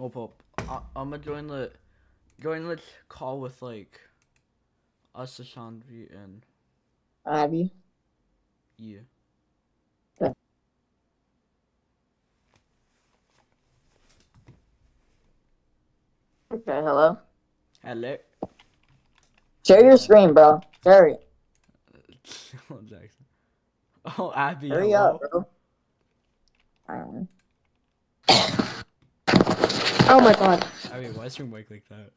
Hold up. I, I'm gonna join the join the call with like us, Ashandri, and Abby. Yeah. Okay, hello. Hello. Share your screen, bro. Share it. Jackson. Oh, Abby. Hurry hello? up, bro. Alright. Oh my god. Abby, why is your mic like that?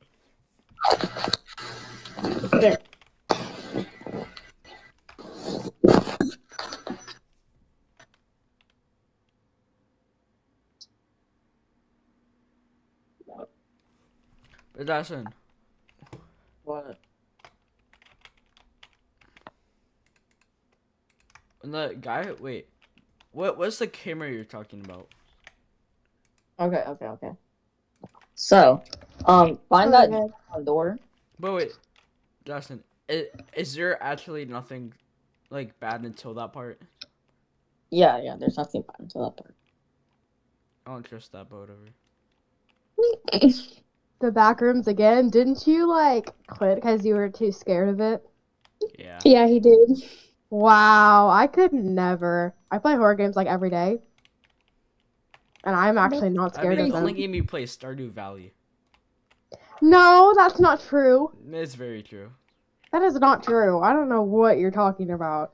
But Dawson, What? and the guy, wait, what? What's the camera you're talking about? Okay, okay, okay. So, um, find that Okay. door. But wait, Dawson, is, is there actually nothing like bad until that part? Yeah, yeah. There's nothing bad until that part. I don't trust that, but whatever. The back rooms again. Didn't you like quit because you were too scared of it? Yeah. Yeah, he did. Wow, I could never. I play horror games like every day. And I'm actually not I scared mean, of the only game you play is Stardew Valley. No, that's not true. It's very true. That is not true. I don't know what you're talking about.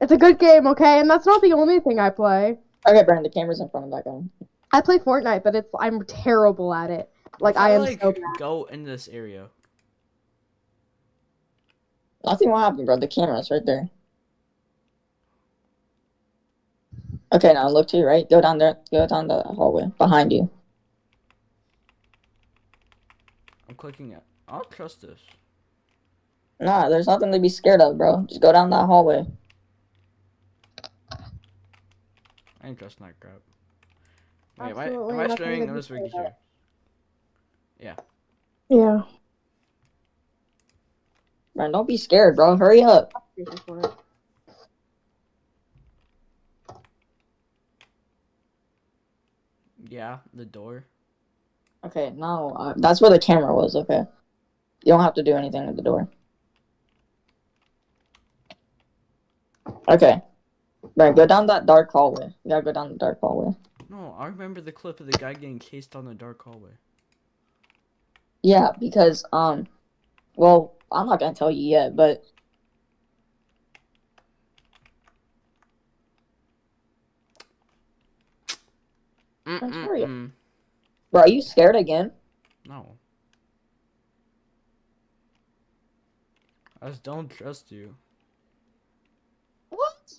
It's a good game, okay? And that's not the only thing I play. Okay, Brandon, the camera's in front of that guy. I play Fortnite, but it's I'm terrible at it. Like I am like so bad. go in this area. Nothing will happen, bro. The camera's right there. Okay, now look to your right. Go down there. Go down the hallway behind you. I'm clicking it. I don't trust this. Nah, there's nothing to be scared of, bro. Just go down that hallway. I ain't trusting that crap. Wait, am I, Absolutely am I nothing streaming? to I'm just making scared sure. Yeah. Man, don't be scared, bro. Hurry up. Yeah, the door. Okay, now uh, that's where the camera was. Okay, you don't have to do anything with the door. Okay, right. Go down that dark hallway. You gotta go down the dark hallway. No, I remember the clip of the guy getting cased on the dark hallway. Yeah, because um, well, I'm not gonna tell you yet, but hurry. Mm-mm-mm. bro, are you scared again? No. I just don't trust you. What?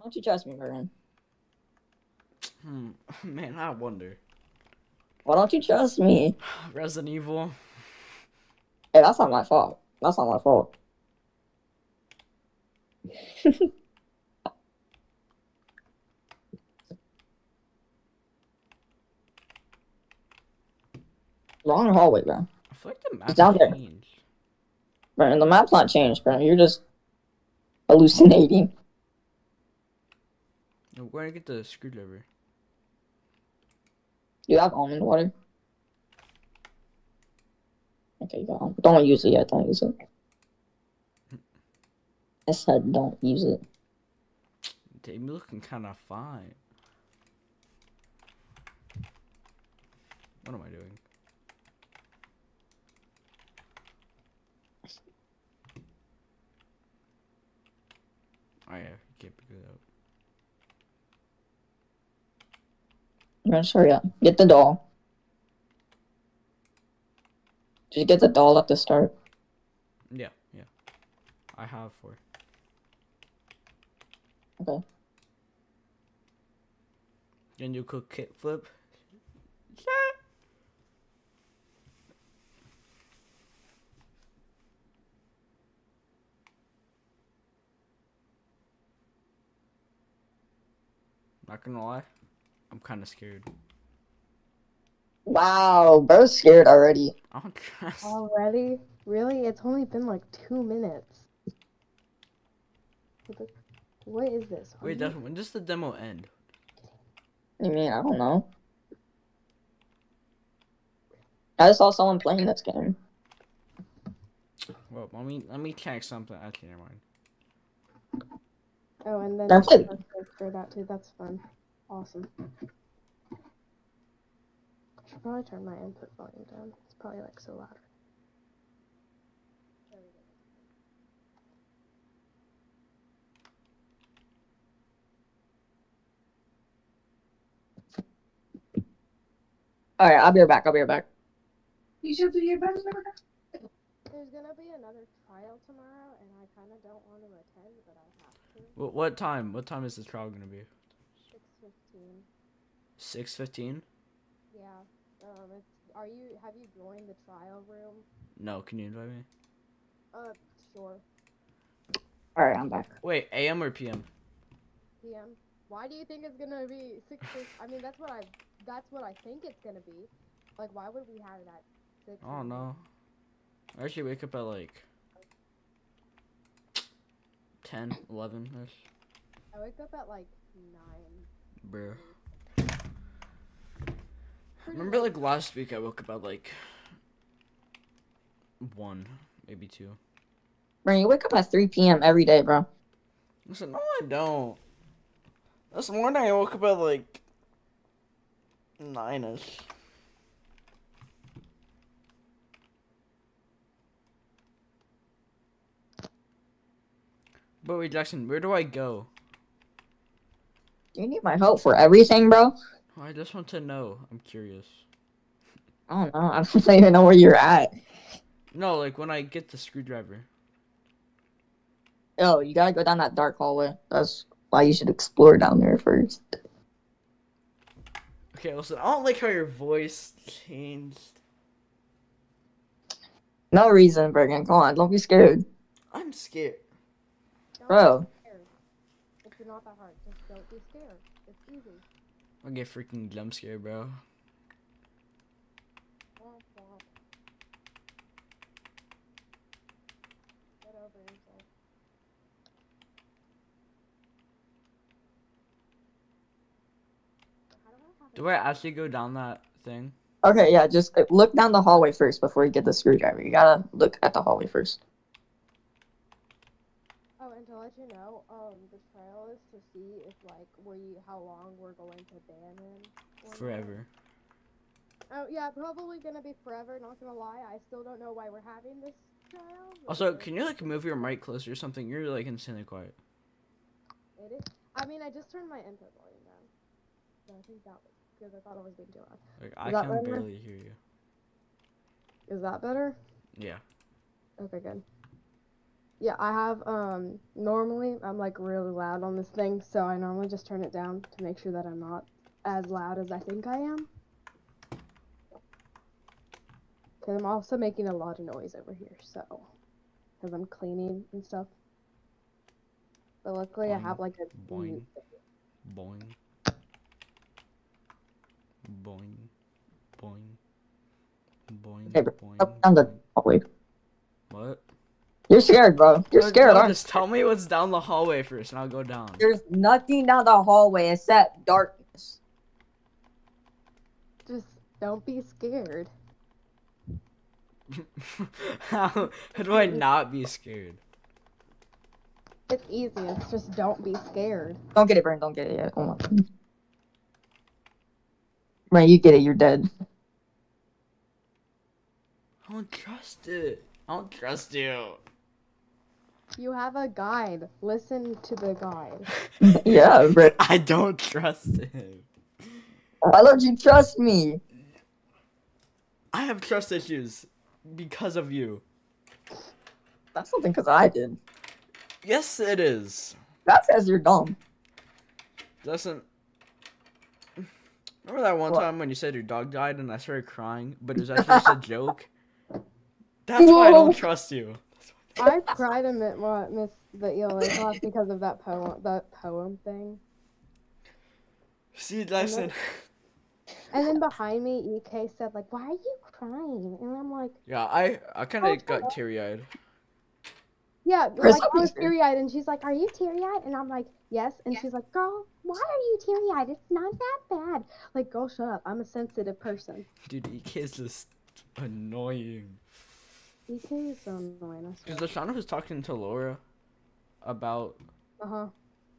Don't you trust me, Vernon? Hmm. Man, I wonder. Why don't you trust me? Resident Evil. Hey, that's not my fault. That's not my fault. Wrong hallway, bro. I feel like the map down there. changed. Bro, the map's not changed, bro. You're just hallucinating. I'm going to get the screwdriver. You have almond water? Okay, you got almond. Don't use it yet. Don't use it. I said don't use it. They be looking kind of fine. What am I doing? Oh yeah, you can't pick it up. Just hurry up. Get the doll. Did you get the doll at the start? Yeah, yeah. I have four. Okay. Can you cook kick flip? Not gonna lie, I'm kind of scared. Wow, bro's scared already. I don't. Already? Really? It's only been like two minutes. What is this? Wait, Dustin, when does the demo end? You mean I don't know? I just saw someone playing this game. Well, let me let me check something. Okay, never mind. Oh, and then That's it. For that too. That's fun. Awesome. I should probably turn my input volume down. It's probably like so loud. All right, I'll be right back. I'll be right back. There's gonna be another trial tomorrow, and I kind of don't want to attend, but I have to. What, what time? What time is the trial gonna be? Six fifteen. Six fifteen. Yeah. Um. It's, are you? Have you joined the trial room? No, can you invite me? Uh. Sure. All right, I'm back. Wait, AM or PM? PM. Why do you think it's gonna be six? fif- I mean, that's what I. That's what I think it's gonna be. Like, why would we have it at six? I don't know. I actually wake up at like 10, 11 ish. I wake up at like nine. Bruh. Remember like last week I woke up at like 1, maybe 2. Bro, you wake up at 3 p.m. every day, bro. I said, no, I don't. This morning I woke up at like 9 ish. But wait, Jackson, where do I go? Do you need my help for everything, bro? I just want to know. I'm curious. I don't know. I don't even know where you're at. No, like when I get the screwdriver. Oh, you gotta go down that dark hallway. That's why you should explore down there first. Okay, listen, I don't like how your voice changed. No reason, Bergen. Come on, don't be scared. I'm scared. Don't Bro. It's not that hard. Just don't be scared. It's easy. I'll get freaking jump scared, bro. Womp womp. Get over yourself. How do I have Do I actually go down that thing? Okay, yeah, just uh, look down the hallway first before you get the screwdriver. You gotta look at the hallway first. Let you know, um, the trial is to see if like we how long we're going to ban him. not. Forever. Oh yeah, probably gonna be forever. Not gonna lie, I still don't know why we're having this trial. Also, can you like move your mic closer or something? You're like insanely quiet. It is. I mean, I just turned my input volume down, so I think that was because I thought it was being too loud. Like I can better? barely hear you. Is that better? Yeah. Okay, good. Yeah, I have um normally I'm like really loud on this thing, so I normally just turn it down to make sure that I'm not as loud as I think I am. Cause I'm also making a lot of noise over here, so because I'm cleaning and stuff. But luckily I have like a boing. mute. Boing. Boing. Boing. Boing. Okay, bro. Boing. Up down the boing. hallway. What? You're scared, bro. You're No, scared, no, aren't just tell me what's down the hallway first, and I'll go down. There's nothing down the hallway except darkness. Just don't be scared. how, how do I not be scared? It's easy. It's just don't be scared. Don't get it, Burn. Don't get it yet. Hold on. Right, you get it. You're dead. I don't trust it. I don't trust you. You have a guide. Listen to the guide. yeah, bro. I don't trust him. Why don't you trust me? I have trust issues because of you. That's something because I did. Yes, it is. That says you're dumb. Doesn't. Remember that one What? time when you said your dog died and I started crying, but it was actually just a joke? That's why I don't trust you. I cried a bit more miss the ELA class because of that poem that poem thing. See, Jackson. And then behind me EK said like, Why are you crying? And I'm like, Yeah, I I kind of got teary eyed. Yeah, Chris, like I I'm was teary eyed, and she's like, "Are you teary eyed?" And I'm like, "Yes." And she's like, "Girl, why are you teary eyed? It's not that bad." Like, girl, shut up. I'm a sensitive person. Dude, EK is just annoying. EK is so annoying. I Because. Lashana was talking to Laura about Uh huh.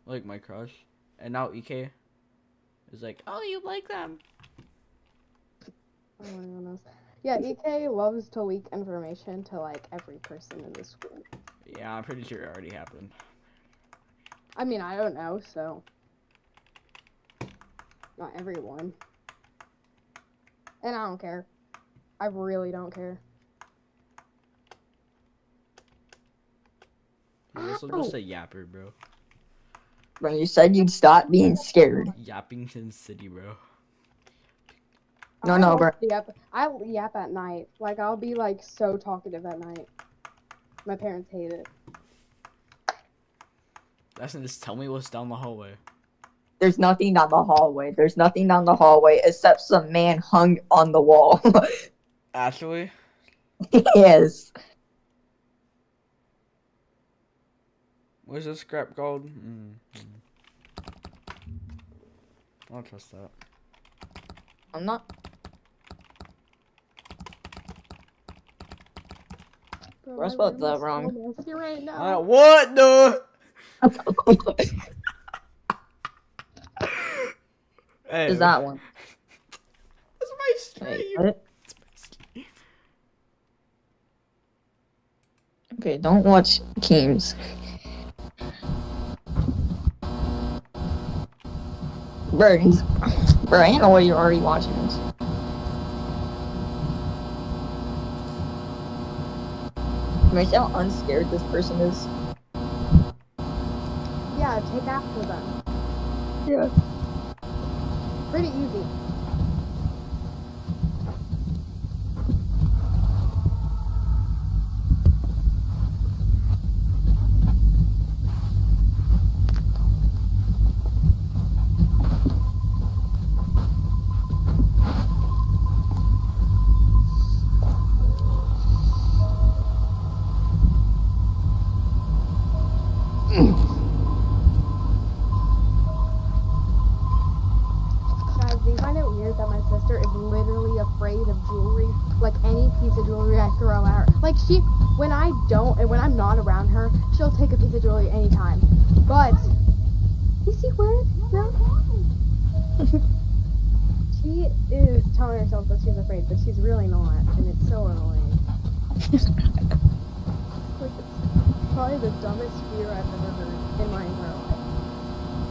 like my crush, and now EK is like, oh, you like them. Oh my goodness. Yeah, EK loves to leak information to like every person in the school. Yeah, I'm pretty sure it already happened. I mean, I don't know, so not everyone. And I don't care. I really don't care. He's also just a yapper, bro. Bro, you said you'd stop being scared. Yappington City, bro. No, I no, bro. to Yap. I yap at night. Like I'll be like so talkative at night. My parents hate it. That's just tell me what's down the hallway. There's nothing down the hallway. There's nothing down the hallway except some man hung on the wall. Actually, yes. What's this scrap gold? Mm. mm. I don't trust that. I'm not. Bro, I my spelled room that is wrong. messy right Uh, what the? Hey, Is that one? That's my Wait, stream. what? That's my stream. Okay, don't watch Keems. Bro, he's, bro, I know why you're already watching this. Can I see how unscared this person is? Yeah, take after them. Yeah. Pretty easy.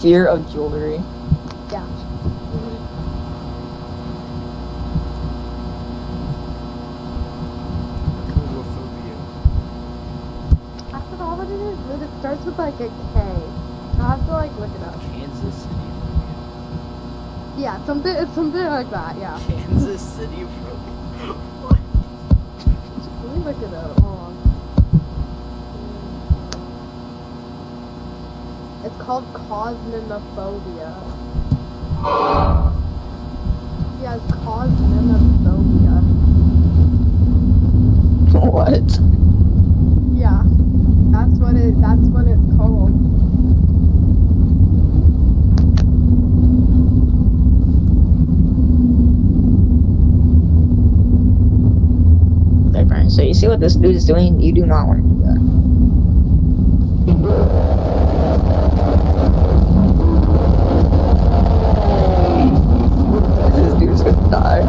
Fear of jewelry. Yeah. Cougophobia. I forgot what it is, but it starts with like a K. I have to like look it up. Kansas City phobia. Yeah, something it's something like that. Yeah. Kansas City phobia. Let me look it up. Hold on. It's called cosmophobia. She has cosmophobia. What? Yeah, that's what it. That's what it's called. Okay, Brian, so you see what this dude is doing? You do not want to do that. This dude's gonna die.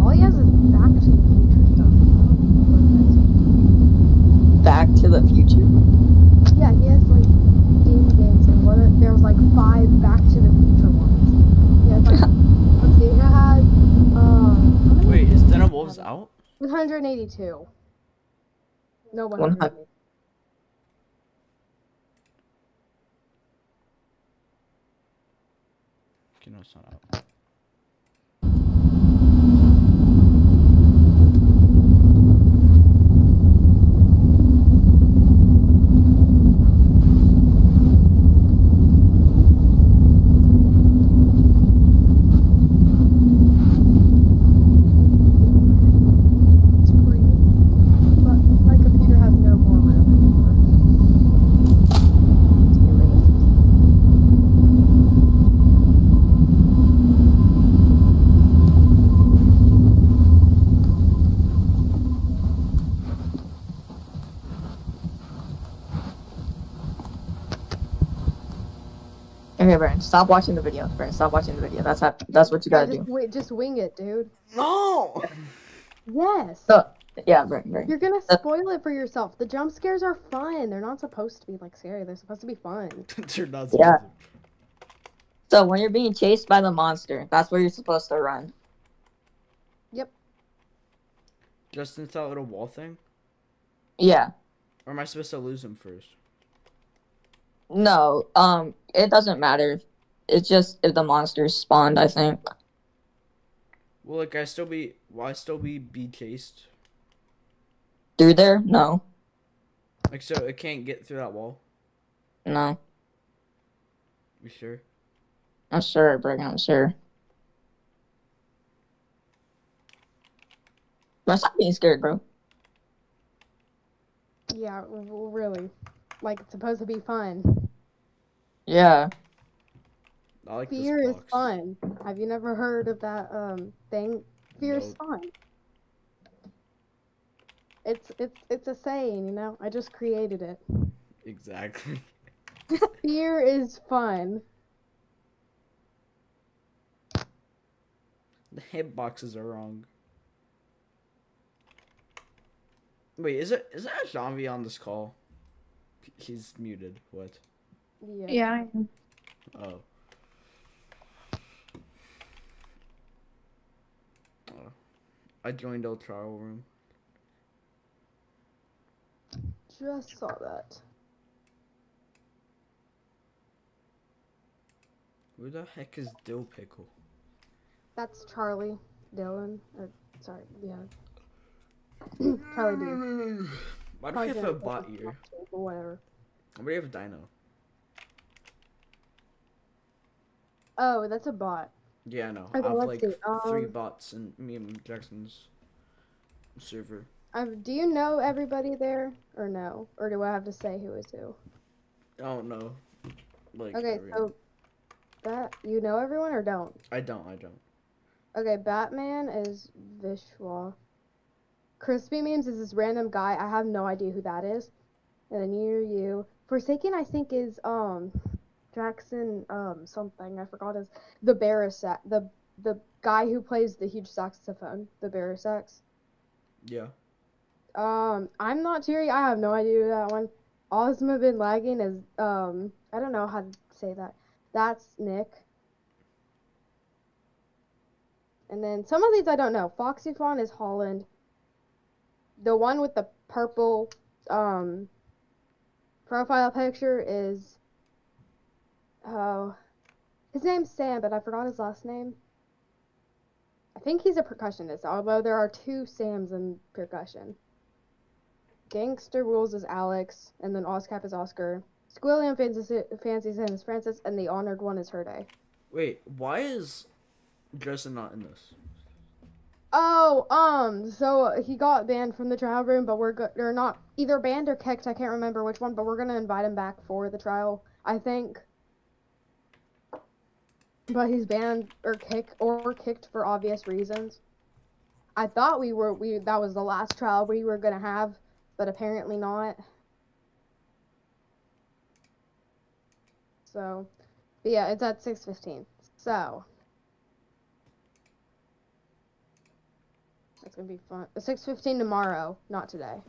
All he has is Back to the Future stuff. Back to the future. Yeah, he has like game games and what if there was like five Back to the Future ones. He has like let's see, he had um how many Wait, is games Den of did he Wolves have? out? 182. No, One 180. Okay, no, it's not out. Okay, Brandon, stop watching the video. Brandon, stop watching the video. That's how, that's what you Yeah, gotta just, do. wait, just wing it, dude. No. Yes. So, yeah, Brandon, Brandon. You're gonna spoil it for yourself. The jump scares are fun. They're not supposed to be like scary. They're supposed to be fun. They're not Yeah. supposed So when you're being chased by the monster, that's where you're supposed to run. Yep. Just into that little wall thing? Yeah. Or am I supposed to lose him first? No, um, it doesn't matter. It's just if the monsters spawned, I think. Will like I still be will I still be be chased? Through there? No. Like so it can't get through that wall? No. You sure? I'm sure, Brandon, I'm sure. Bro, stop being scared, bro. Yeah, really. Like it's supposed to be fun. Yeah. I like Fear this is fun. Have you never heard of that um thing? Fear is fun. It's it's it's a saying, you know. I just created it. Exactly. Fear is fun. The hitboxes are wrong. Wait, is it is that a zombie on this call? He's muted. What? Yeah. Yeah. Oh. Oh. I joined a trial room. Just saw that. Who the heck is Dill Pickle? That's Charlie Dylan. Or sorry, yeah. Charlie D. Why do Probably we have a bot here? Or whatever. Why do we have a dino? Oh, that's a bot. Yeah, I know. Okay, I have like see, three um, bots in me and Jackson's server. Um, do you know everybody there, or no? Or do I have to say who is who? I don't know. Like Okay, everyone. so that you know everyone or don't? I don't. I don't. Okay, Batman is Vishwa. Crispy memes is this random guy. I have no idea who that is. And then near you, Forsaken, I think is um Jackson um something. I forgot his the Barisax the the guy who plays the huge saxophone. The Barisax. Yeah. Um, I'm not Jerry. I have no idea that one. Ozma been lagging is um I don't know how to say that. That's Nick. And then some of these I don't know. Foxy Fawn is Holland. The one with the purple um profile picture is oh his name's Sam, but I forgot his last name. I think he's a percussionist, although there are two Sams in percussion. Gangster Rules is Alex, and then Oscap is Oscar. Squilliam fancies, Fancy Sin is Francis, and the honored one is Herday. Wait, why is Justin not in this? Oh, um, so he got banned from the trial room, but we're good. They're not either banned or kicked. I can't remember which one, but we're gonna invite him back for the trial. I think. But he's banned or kicked or kicked for obvious reasons. I thought we were we that was the last trial we were gonna have, but apparently not. So, but yeah, it's at six fifteen. So. that's gonna be fun. Six fifteen tomorrow, not today.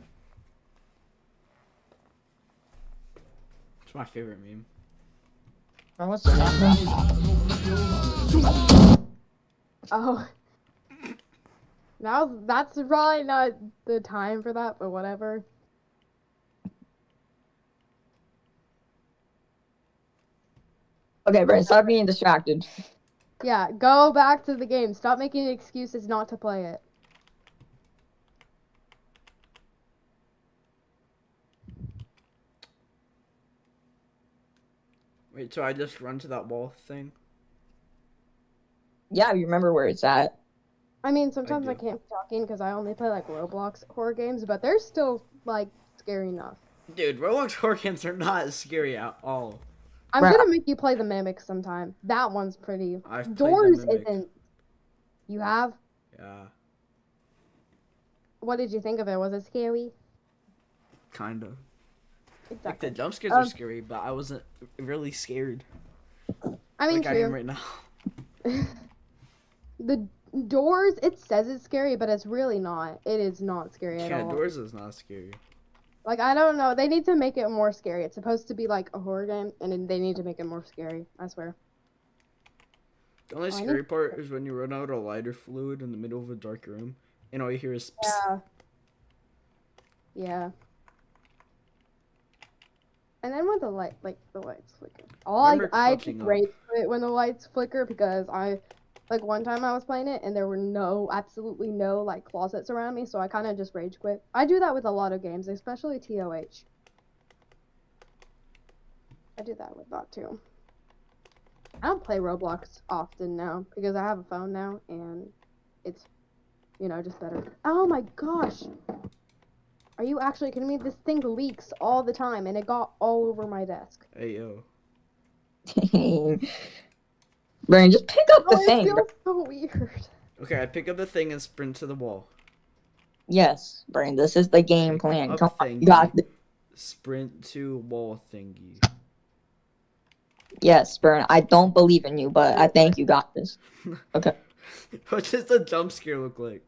It's my favorite meme. Bro, what's the name? Oh. Now that's probably not the time for that, but whatever. Okay, Brandon, stop being distracted. Yeah, go back to the game. Stop making excuses not to play it. Wait, so I just run to that wall thing? Yeah, you remember where it's at. I mean, sometimes I, do. can't be talking because I only play like Roblox horror games, but they're still like scary enough. Dude, Roblox horror games are not scary at all. I'm Bruh. gonna make you play the Mimic sometime. That one's pretty. I've played the Doors Mimic. isn't. You have? Yeah, What did you think of it? Was it scary? kind of. Exactly. Like the jump scares Um, are scary, but I wasn't really scared. I mean, like I am true. right now. the doors, it says it's scary, but it's really not. It is not scary at Yeah, all. doors is not scary. Like I don't know. They need to make it more scary. It's supposed to be like a horror game, and they need to make it more scary. I swear. The only Oh, scary part is when you run out of lighter fluid in the middle of a dark room, and all you hear is. Psst. Yeah. Yeah. And then when the light, like the lights flicker, all I, Remember I clutching just rage quit when the lights flicker because I, like one time I was playing it and there were no, absolutely no like closets around me, so I kind of just rage quit. I do that with a lot of games, especially TOH. I do that with that too. I don't play Roblox often now because I have a phone now and it's, you know, just better. Oh my gosh. Are you actually kidding me? This thing leaks all the time and it got all over my desk. Hey yo. Brandon, just pick up the Oh, thing. so weird. Okay, I pick up the thing and sprint to the wall. Yes, Brandon, this is the game plan. Up Come on, thingy. you got th- Sprint to wall thingy. Yes, Brandon, I don't believe in you, but I think you got this. Okay. what does the jump scare look like?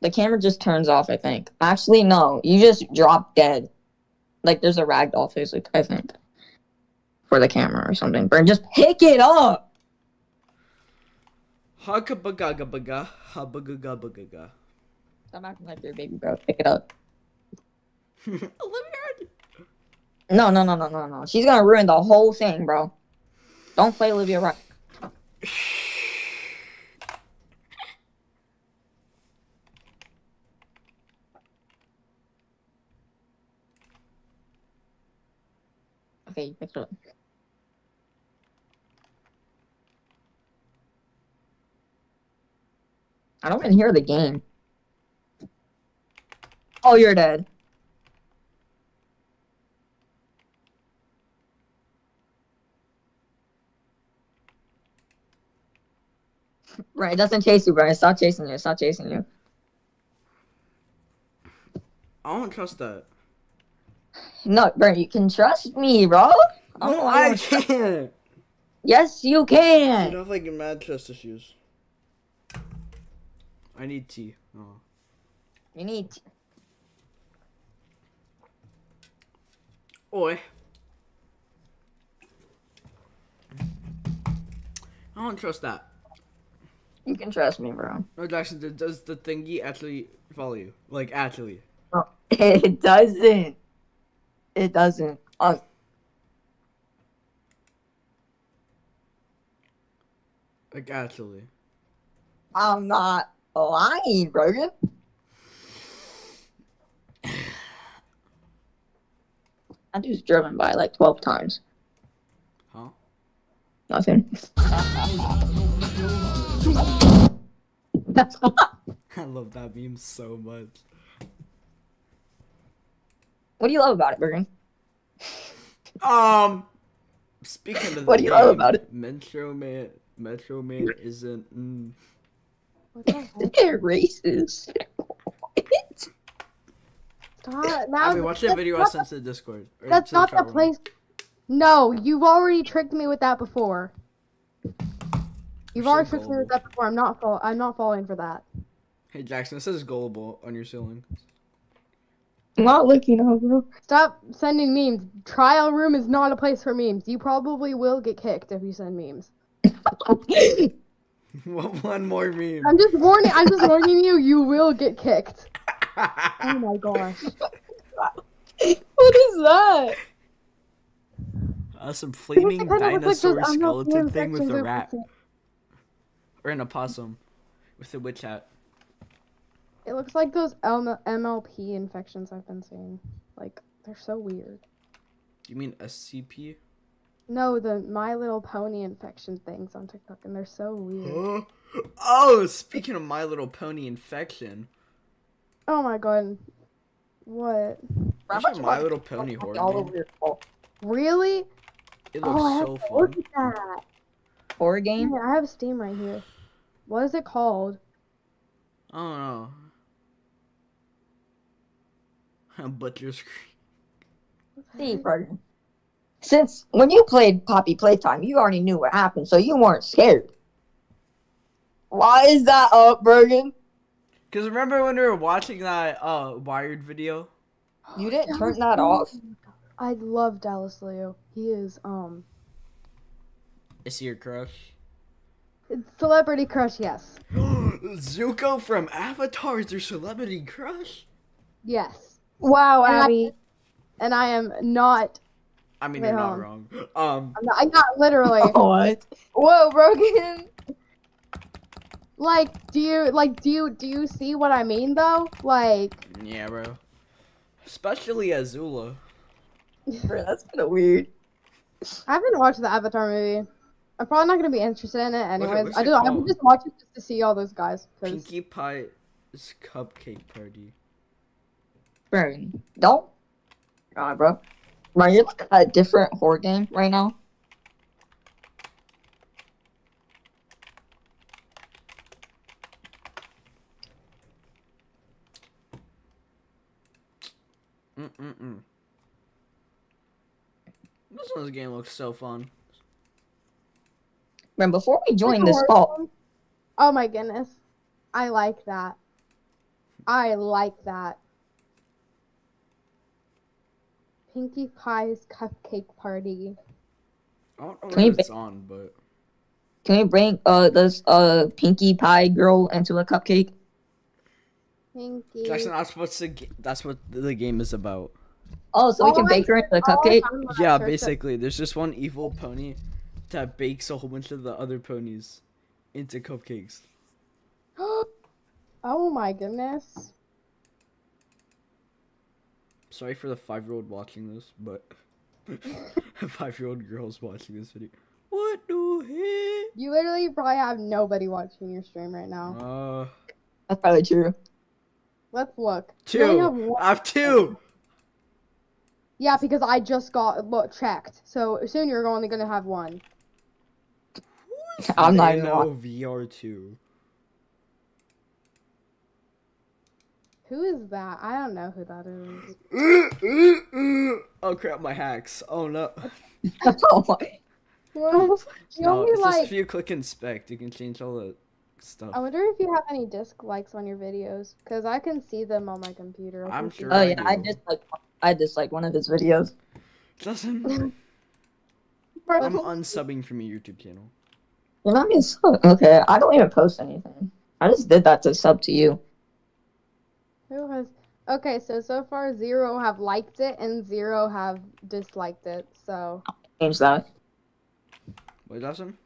The camera just turns off, I think. Actually, no, you just drop dead. Like there's a ragdoll physics, I think. For the camera or something. Brandon, just pick it up! Hugga-bugga-bugga, hubba-gugga-bugga. Stop acting like you're a baby, bro. Pick it up. Olivia! No, no, no, no, no, no. She's gonna ruin the whole thing, bro. Don't play Olivia right. Okay, you picked it up. I don't even hear the game. Oh, you're dead. Right, it doesn't chase you, Brian. Stop chasing you. Stop chasing you. I don't trust that. No, Brian, you can trust me, bro. I No, why I can't. Yes, you I can. have like mad trust issues. I need tea. Oh. You need. To... Oi. I don't trust that. You can trust me, bro. No, Jackson, does the thingy actually follow you? Like, actually. No, It doesn't. It doesn't. Uh, Like, actually. I'm not lying, Brogan. I just driven by like 12 times. Huh? Nothing. That's I love that meme so much. what do you love about it, Brogan? Um, speaking of the What do you love about it? Metro Man, Metro Man isn't. Mm, What the heck? They're racist. Stop. Now, I'll be watching a that's video I sent to the Discord. That's to the not the place. No, you've already tricked me with that before. You've so already tricked me with that before. I'm not fall. I'm not falling for that. Hey Jackson, it says gullible on your ceiling. I'm not looking over. Stop sending memes. Trial room is not a place for memes. You probably will get kicked if you send memes. What one more meme? I'm just warning. I'm just warning you. You will get kicked. Oh my gosh. what is that? Uh, some flaming It like dinosaur skeleton thing with a rat or an opossum with a witch hat. It looks like those M- MLP infections I've been seeing. Like they're so weird. You mean SCP? No, the My Little Pony infection things on TikTok, and they're so weird. Oh, speaking of My Little Pony infection, Oh my god. What? There's a My Little Pony horror all game. over your wall. Really? it oh, looks have so to look fun. at that. Horror game? Yeah, I have Steam right here. What is it called? I don't know. Butcher screen. What the See, heck? Brogan. Since when you played Poppy Playtime, you already knew what happened, so you weren't scared. Why is that up, Bergen? Cause remember when we were watching that uh Wired video? You didn't turn Dallas that off. I love Dallas Liu. He is um Is he your crush? celebrity crush. Yes, Zuko from Avatar is your celebrity crush? yes, Wow, And I- Abby. and I am not. I mean, Wait, you're not wrong. Um, I'm not, I'm not literally. What? Whoa, Brogan. Like, do you like do you do you see what I mean though? Like, yeah, bro. Especially Azula. Bro, that's kind of weird. I haven't watched the Avatar movie. I'm probably not gonna be interested in it anyways. what's I it do. I called? would just watch it just to see all those guys. 'cause- Pinkie Pie's cupcake party. Bergen, don't. God, bro. Bro, you're looking at a different horror game right now. Mm-mm-mm. This one's game looks so fun. Man, before we join Like a this horror call. Oh my goodness, I like that. I like that. Pinkie Pie's cupcake party. I don't know Can we it's on, but can we bring uh this uh Pinkie Pie girl into a cupcake? Pinkie. Jackson, that's what's the ga- that's what the game is about. Oh, so we can I bake her into a cupcake? found Yeah, searched it- basically, there's just one evil pony that bakes a whole bunch of the other ponies into cupcakes. oh my goodness. Sorry for the five-year-old watching this, but five-year-old girls watching this video. What the heck? You literally probably have nobody watching your stream right now. Uh, That's probably true. Let's look. You only have two. one- I have two. Yeah, because I just got look checked. So soon you're only gonna have one. I'm not They even know VR two. Who is that? I don't know who that is. oh crap! My hacks. Oh no. oh my. Well, you No, only it's just if you click inspect, you can change all the stuff. I wonder if you have any disc likes on your videos, cause I can see them on my computer. I I'm sure Oh I yeah, I do. dislike I dislike one of his videos. Doesn't. I'm unsubbing from your YouTube channel. You're not gonna sub. Okay, I don't even post anything. I just did that to sub to you. Who has? Okay, so so far zero have liked it and zero have disliked it. So Change that. Wait, Dawson?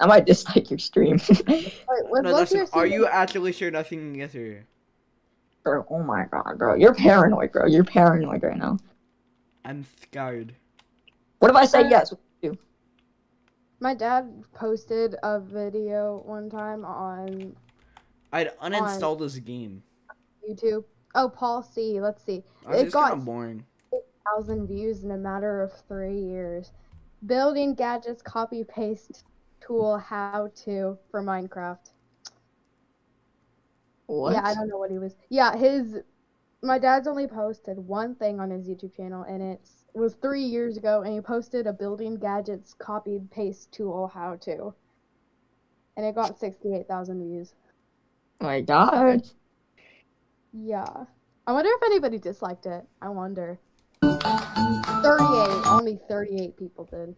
I might dislike your stream. wait, No, look Dawson, your are you actually sure nothing gets here? bro, oh my god, bro. You're paranoid, bro. You're paranoid right now. I'm scared. What if I say Uh, yes? My dad posted a video one time on I'd uninstall this game. YouTube. Oh, Paul C. Let's see. Honestly, It got of boring. thousand views in a matter of three years. Building gadgets copy paste tool how to for Minecraft. What? Yeah, I don't know what he was. Yeah, his my dad's only posted one thing on his YouTube channel, and it's it was three years ago, and he posted a building gadgets copy paste tool how to, and it got sixty eight thousand views. Oh my god. Yeah, I wonder if anybody disliked it. I wonder. Thirty eight, only thirty eight people did.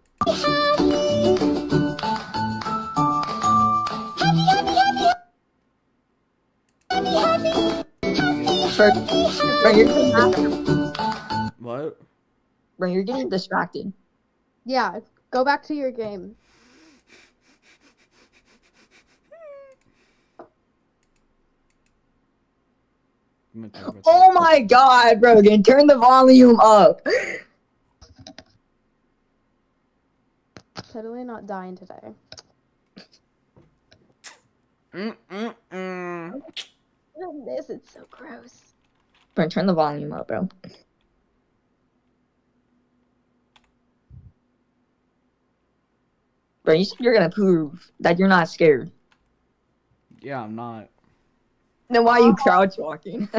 Bro, bro, you're. What? Bro, you're getting distracted. Yeah, go back to your game. I'm gonna talk about Oh my god, Brogan, turn the volume up. Totally not dying today. Mm, mm, mm. This is so gross. Bro, turn the volume up, bro. Bro, you said you're gonna prove that you're not scared. Yeah, I'm not. Then why are you oh. crouch walking?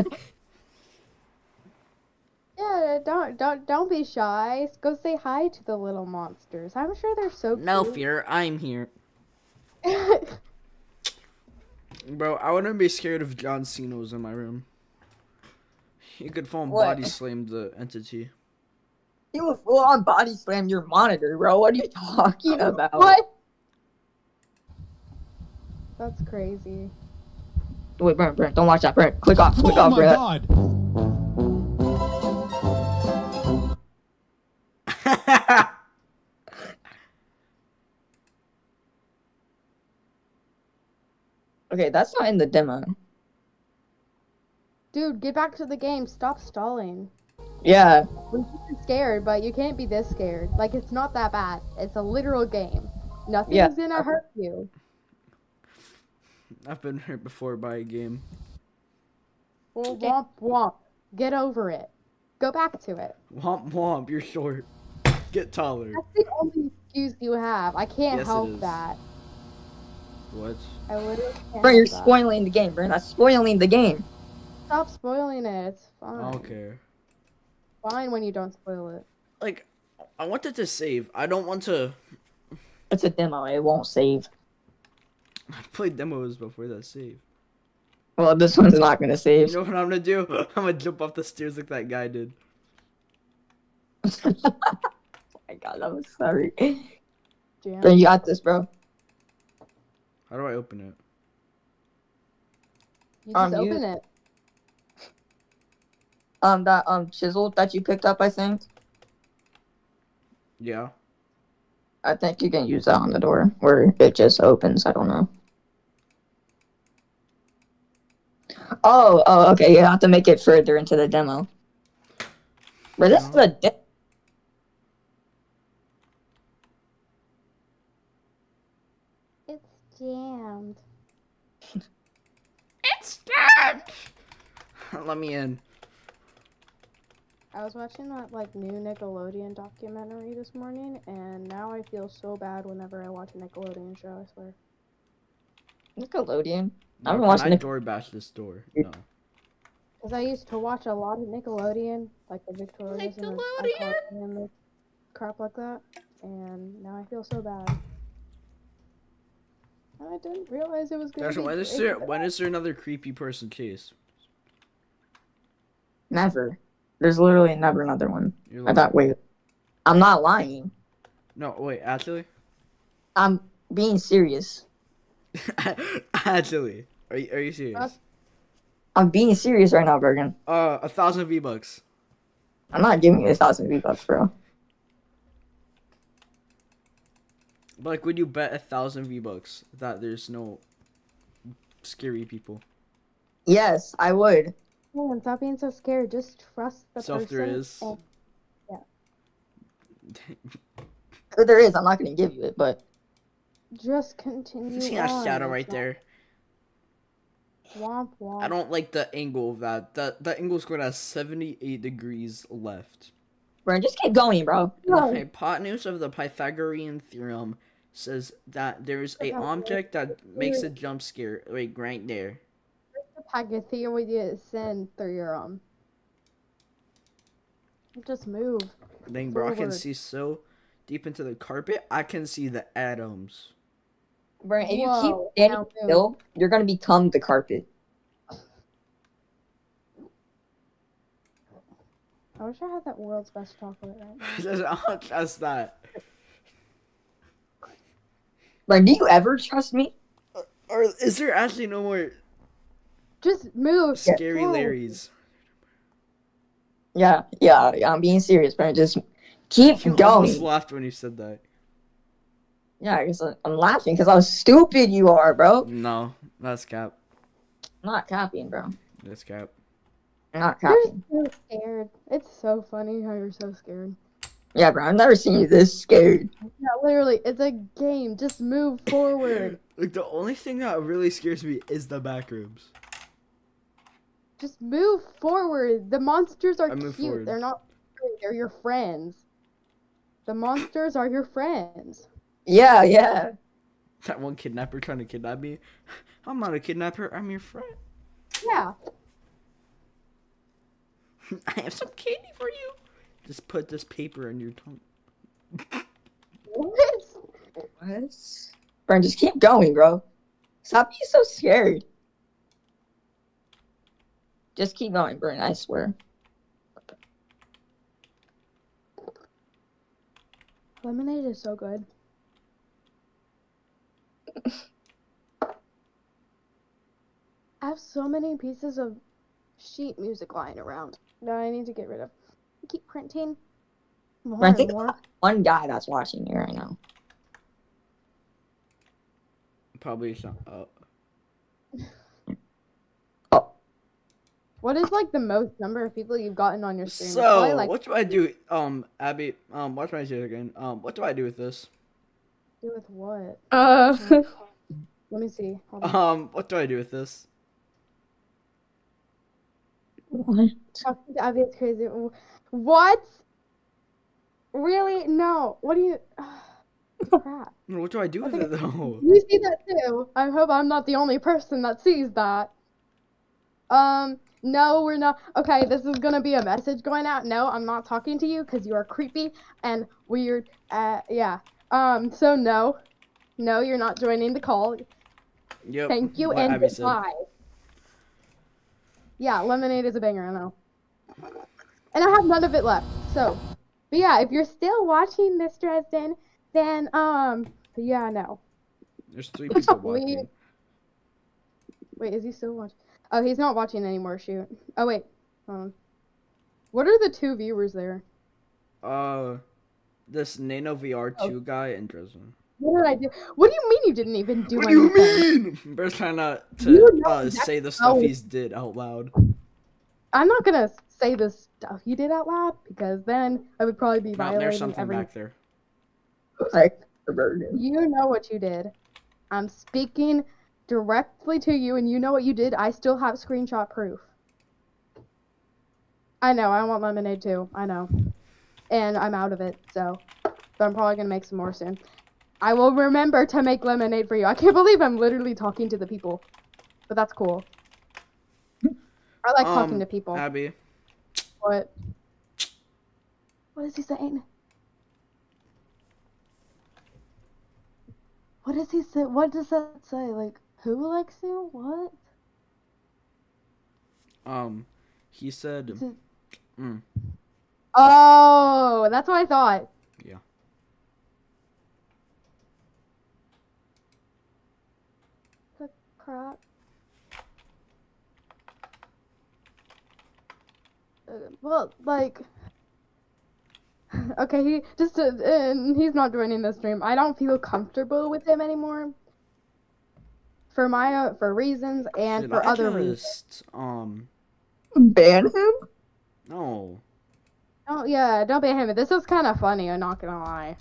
Yeah, don't don't don't be shy. Go say hi to the little monsters. I'm sure they're so No cute. fear, I'm here. Bro, I wouldn't be scared if John Cena was in my room. He could phone What? body slam the entity. He would full on body slam your monitor, bro. What are you talking about? what? That's crazy. Wait, Brent, Brent, don't watch that, Brent. Click off, click Oh off, my Brent. god! Okay, that's not in the demo. Dude, get back to the game. Stop stalling. Yeah, We're scared, but you can't be this scared. Like it's not that bad. It's a literal game. Nothing's Yeah. gonna hurt you. I've been hurt before by a game. Well, womp womp. Get over it. Go back to it. Womp womp, you're short. Get taller. That's the only excuse you have. I can't Yes, help that. What? I literally can't Brent, you're that. spoiling the game, Brent. That's spoiling the game. Stop spoiling it. It's fine. I fine. don't care. Fine when you don't spoil it. Like, I wanted to save. I don't want to. It's a demo. It won't save. I've played demos before that save. Well, this one's not gonna save. You know what I'm gonna do? I'm gonna jump off the stairs like that guy did. oh my god, I'm sorry. Jam. Brent, you got this, bro. How do I open it? You just Um, you- open it. Um, that um chisel that you picked up, I think. Yeah. I think you can use that on the door, where it just opens. I don't know. Oh, oh, okay. You have to make it further into the demo. But this is a um, de- It's jammed. It's jammed. Let me in. I was watching that like new Nickelodeon documentary this morning, and now I feel so bad whenever I watch a Nickelodeon show. I swear. Nickelodeon. No, I've can watching I Nic- door bash this door. No. Because I used to watch a lot of Nickelodeon, like the Victorious and the Nickelodeon! iCarly and the crap like that, and now I feel so bad. I didn't realize it was gonna Gosh, be. when is there when is there another creepy person case? Never. There's literally never another one. I thought, wait. I'm not lying. No, wait, actually? I'm being serious. actually. Are you, are you serious? I'm being serious right now, Bergen. Uh, a thousand V bucks. I'm not giving you a thousand V bucks, bro. But like, would you bet a thousand V bucks that there's no scary people? Yes, I would. Man, stop being so scared. Just trust the So if there is- and If there is, I'm not gonna give you it, but just continue. You see that on. shadow right there? Womp womp. I don't like the angle of that. That that angle's going at 78 degrees left. bro, just keep going, bro. No. The hypotenuse of the Pythagorean theorem says that there's a Okay. object that makes a jump scare. Like right there. the Pythagorean theorem. Just move. Dang, bro, I can see so deep into the carpet. I can see the atoms. Bro, if you keep standing now move. still, you're gonna become the carpet. I wish I had that world's best chocolate right now. Just, I'll trust that. Bro, do you ever trust me? Or is there actually no more Just move. scary Go. Larrys? Yeah, yeah, yeah. I'm being serious, bro. Just keep You almost going. laughed when you said that. Yeah, I guess I- I'm laughing because how stupid you are, bro. No, that's cap. I'm not capping, bro. That's cap. I'm not You're so scared. It's so funny how you're so scared. Yeah, bro. I've never seen you this scared. Yeah, literally, it's a game. Just move forward. Like the only thing that really scares me is the back rooms. Just move forward. The monsters are I move cute. forward. They're not. They're your friends. The monsters are your friends. Yeah, yeah. That one kidnapper trying to kidnap me. I'm not a kidnapper. I'm your friend. Yeah. I have some candy for you. Just put this paper in your tongue. What? What? Bro, just keep going, bro. Stop being so scared. Just keep going, Brent, I swear. Lemonade is so good. I have so many pieces of sheet music lying around that I need to get rid of. I keep printing more I and think more. one guy that's watching you right now. Probably some. Uh, What is like the most number of people you've gotten on your stream? It's probably, so like what do I do? Um, Abby. Um, watch my video again. Um, what do I do with this? Do with what? Uh, Let me see. Hold on. Um, what do I do with this? what? Talking to Abby is crazy. What? Really? No. What do you? Crap. What do I do with it though? You see that too. I hope I'm not the only person that sees that. Um, no, we're not. Okay, this is gonna be a message going out. No, I'm not talking to you because you are creepy and weird. Uh, yeah. Um, so no, no, you're not joining the call. Yep. Thank you and said. goodbye. Yeah, lemonade is a banger. I know. And I have none of it left. So, but yeah, if you're still watching this Dresden, then um, yeah, no. There's three people watching. Wait, is he still watching? Oh, he's not watching anymore. Shoot. Oh wait. Um, what are the two viewers there? Uh, this Nano VR Oh. two guy in Dresden. What did I do? What do you mean you didn't even do What do you anything? mean? Bear's trying not You to know uh, say the stuff how- he's did out loud. I'm not gonna say the stuff you did out loud because then I would probably be No, violating there's something every. back there. Like, the burden. You know what you did. I'm speaking directly to you, and you know what you did. I still have screenshot proof. I know. I want lemonade too. I know. And I'm out of it, so. But I'm probably gonna make some more soon. I will remember to make lemonade for you. I can't believe I'm literally talking to the people, but that's cool. I like talking Um, to people. Abby, What? What is he saying? What does he say? What does that say? Like, who likes you? What? um, he said, it- mm, Oh, that's what I thought. Yeah. The crap. Uh, well, like. Okay, he just uh, and he's not joining the stream. I don't feel comfortable with him anymore. For my uh, for reasons and should for I other reasons. just, um, Ban him? no. Oh yeah, don't ban him. This is kind of funny. I'm not gonna lie.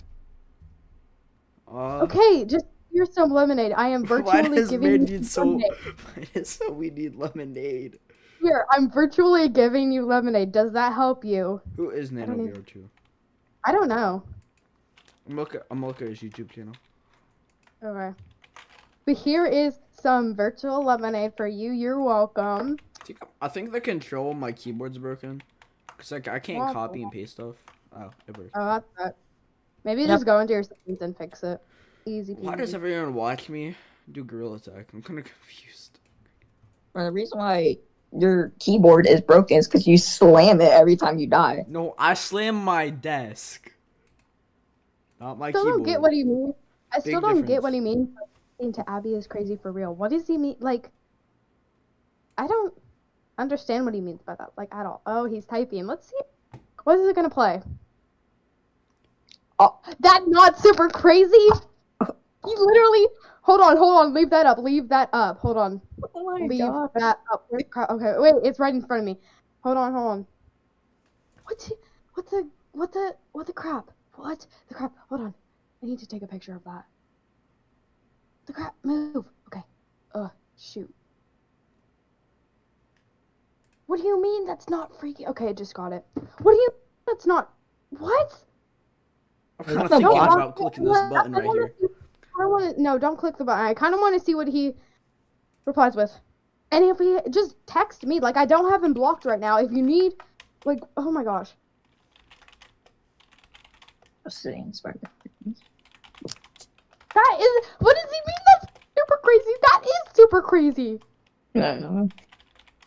Uh, Okay, just here's some lemonade. I am virtually giving you need so? lemonade. Why so we need lemonade? Here, I'm virtually giving you lemonade. Does that help you? Who is Nano VR two? I don't know. I'm looking. I'm looking at his YouTube channel. Okay. But here is some virtual lemonade for you. You're welcome. I think, the control of my keyboard's broken. Cause like I can't Well, copy and paste stuff. Oh, it worked. Oh, that's that. Maybe Yep. just go into your settings and fix it. Easy Why does everyone watch me do Gorilla Tag? I'm kind of confused. Well, the reason why your keyboard is broken is because you slam it every time you die. No, I slammed my desk. Not my I still keyboard. don't get what he means. I still don't get what difference. he means. by saying To Abby is crazy for real. What does he mean? Like, I don't understand what he means by that. Like at all. Oh, he's typing. Let's see. What is it gonna play? Oh. that not super crazy. He literally. Hold on, hold on. Leave that up. Leave that up. Hold on. Oh my Leave that up. Okay, wait. It's right in front of me. Hold on, hold on. What's the- What the? What the? What the crap? What the crap? Hold on. I need to take a picture of that. The crap. Move. Okay. Uh. Shoot. What do you mean that's not freaky? Okay, I just got it. What do you? That's not. What? I'm kind of the thinking block- about clicking this button right here. I want to no, don't click the button. I kind of want to see what he replies with. And if he just text me, like I don't have him blocked right now. If you need Like, oh my gosh. Sitting spider. That is. What does he mean? That's super crazy. That is super crazy. No.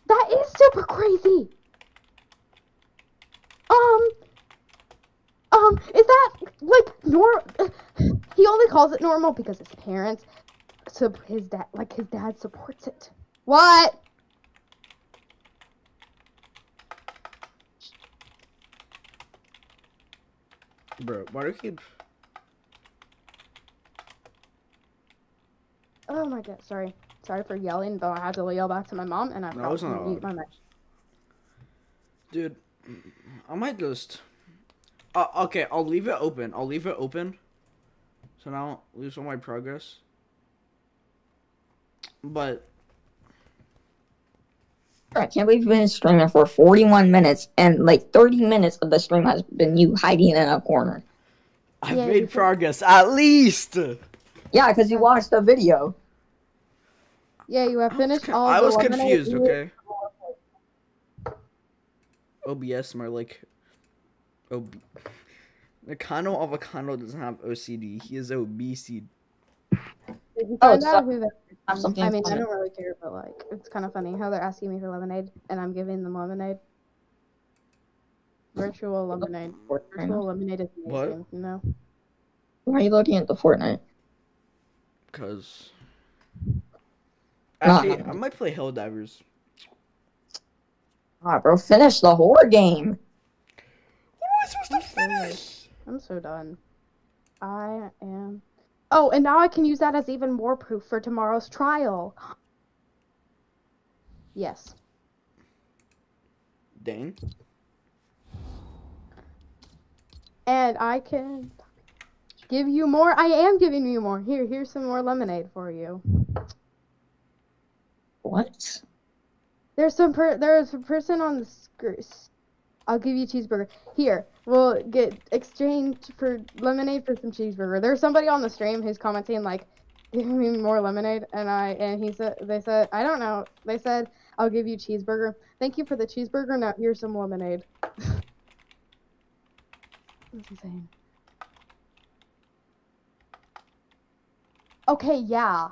That is super crazy. Um. Um. Is that like nor? He only calls it normal because his parents, so his dad, like his dad, supports it. What? Bro, why do you keep. Oh my god. Sorry. Sorry for yelling, but I had to yell back to my mom, and I No, it's forgot to not mute my mic. Dude, I might just. Uh, okay, I'll leave it open. I'll leave it open. So now lose all my progress. But I can't believe you've been streaming for 41 minutes, and like 30 minutes of the stream has been you hiding in a corner. I've Yeah, made you can- progress at least. Yeah, because you watched the video. Yeah, you have finished all. I the I was confused. Okay. OBS more like. Ob. Nakano Avocado doesn't have OCD. He is obesity. Did you Oh, find so- out who that? Have something I mean, I don't really care, but like, it's kind of funny how they're asking me for lemonade, and I'm giving them lemonade. Virtual lemonade. Virtual lemonade is What? amazing. You know. Why are you looking at the Fortnite? Cause. Nah. I might play Helldivers. Ah, bro, finish the horror game. What am I supposed to finish? I'm so done. I am. Oh, and now I can use that as even more proof for tomorrow's trial. Yes. Dang. And I can give you more. I am giving you more. Here, here's some more lemonade for you. What? There's some per- there's a person on the screen. I'll give you cheeseburger. Here, we'll get exchange for lemonade for some cheeseburger. There's somebody on the stream who's commenting like, "Give me more lemonade," and I and he said they said I don't know. They said I'll give you cheeseburger. Thank you for the cheeseburger. Now here's some lemonade. What's he saying? Okay, yeah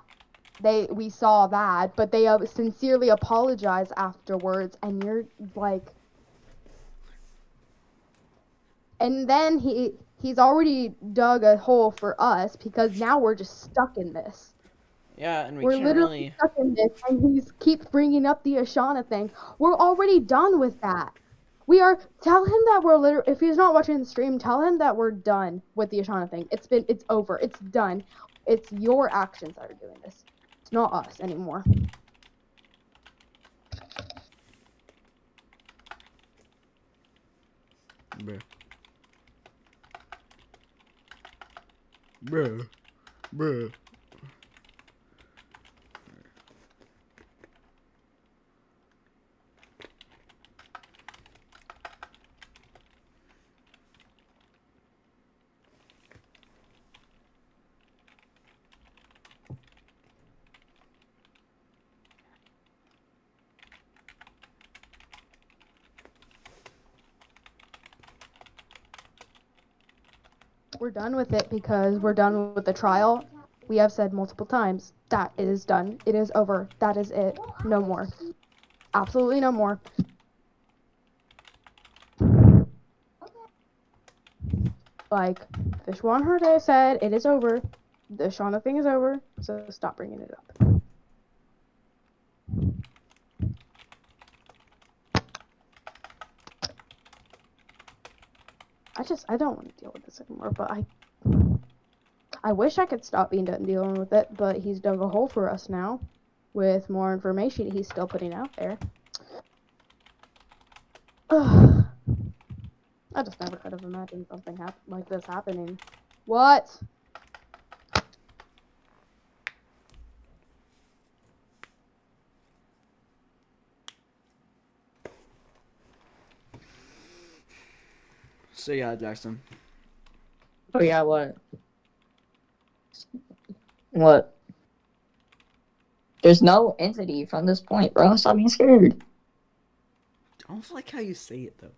they we saw that, but they uh, sincerely apologize afterwards, and you're like, and then he he's already dug a hole for us because now we're just stuck in this. Yeah, and we We're can't literally really. stuck in this, and he's keeps bringing up the Ashana thing. We're already done with that. We are. Tell him that we're literally. If he's not watching the stream, tell him that we're done with the Ashana thing. It's been. It's over. It's done. It's your actions that are doing this. Not us anymore. Bruh. Bruh. Bruh. Done with it because we're done with the trial. We have said multiple times that it is done. It is over. That is it. No more. Absolutely no more. Like Fishwan Herde said, it is over. The Shauna thing is over. So stop bringing it up. I just I don't want to deal with this anymore. But I I wish I could stop being done dealing with it. But he's dug a hole for us now, with more information he's still putting out there. Ugh. I just never could have imagined something like this happening. What? So yeah, Jackson. Oh yeah, what? What? There's no entity from this point, bro. Stop being scared. I don't like how you say it though.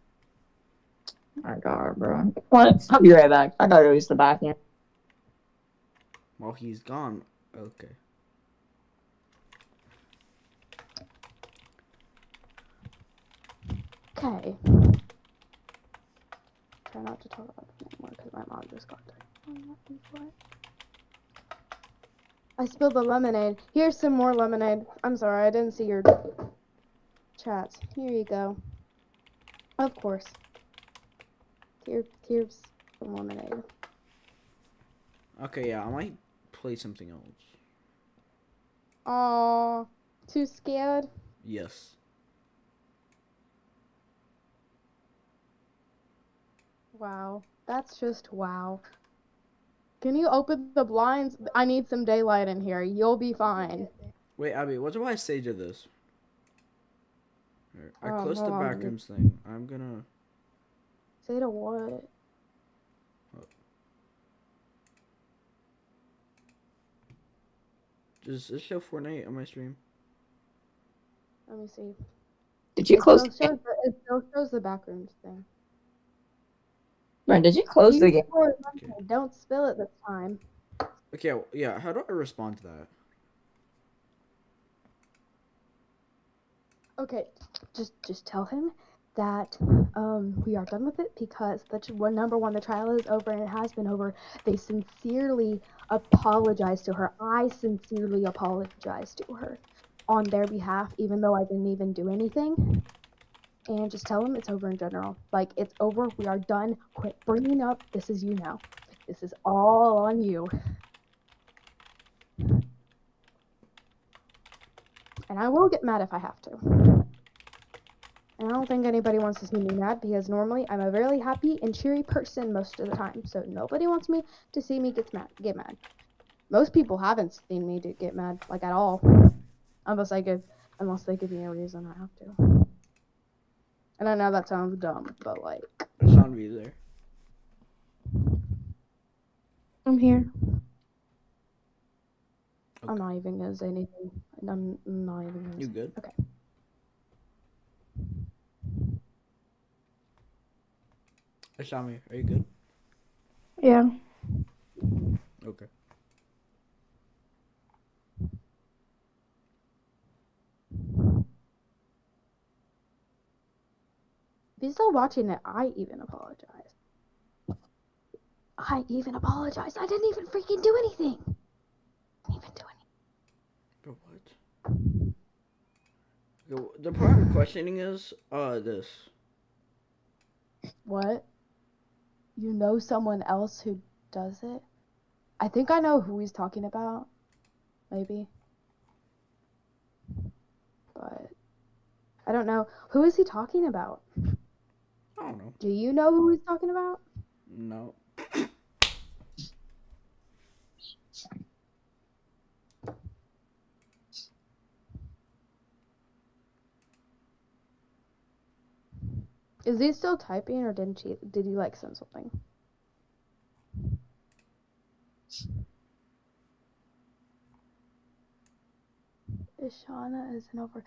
My God, bro. What? I'll be right back. I gotta go use the bathroom. While he's gone. Okay. Okay. Try not to talk about it anymore because my mom just got there. I spilled the lemonade. Here's some more lemonade. I'm sorry, I didn't see your chats. Here you go. Of course. Here, here's some lemonade. Okay, yeah, I might play something else. Aw, too scared? Yes. Wow, that's just wow. Can you open the blinds? I need some daylight in here. You'll be fine. Wait, Abby, what do I say to this? Alright, I Oh, closed the hold on. backrooms thing. I'm gonna. Say to what? Does this show Fortnite on my stream? Let me see. Did you It close? still shows the, it still shows the backrooms thing. Bro, did you close the game? poured lemonade. Don't spill it this time. Okay, well, yeah, how do I respond to that? Okay, just just tell him that um we are done with it because the tr- one number one the trial is over and it has been over. They sincerely apologize to her. I sincerely apologize to her on their behalf, even though I didn't even do anything. And just tell them it's over in general. Like it's over. We are done. Quit bringing up. This is you now. This is all on you. And I will get mad if I have to. And I don't think anybody wants to see me mad because normally I'm a really happy and cheery person most of the time. So nobody wants me to see me get mad. Get mad. Most people haven't seen me get mad like at all, unless I give, unless they give me a reason I have to. And I know that sounds dumb, but like sound V there. I'm here. Okay. I'm not even gonna say anything. I'm not even gonna. You good? Okay. Ashami, are you good? Yeah. Okay. If you're still watching it, I even apologize. I even apologize. I didn't even freaking do anything. Didn't even do anything. But what? The part I'm questioning is, uh, this. What? You know someone else who does it? I think I know who he's talking about. Maybe. But I don't know. Who is he talking about? I don't know. Do you know who he's talking about? No. Is he still typing or didn't he did he like send something? Ishana isn't over.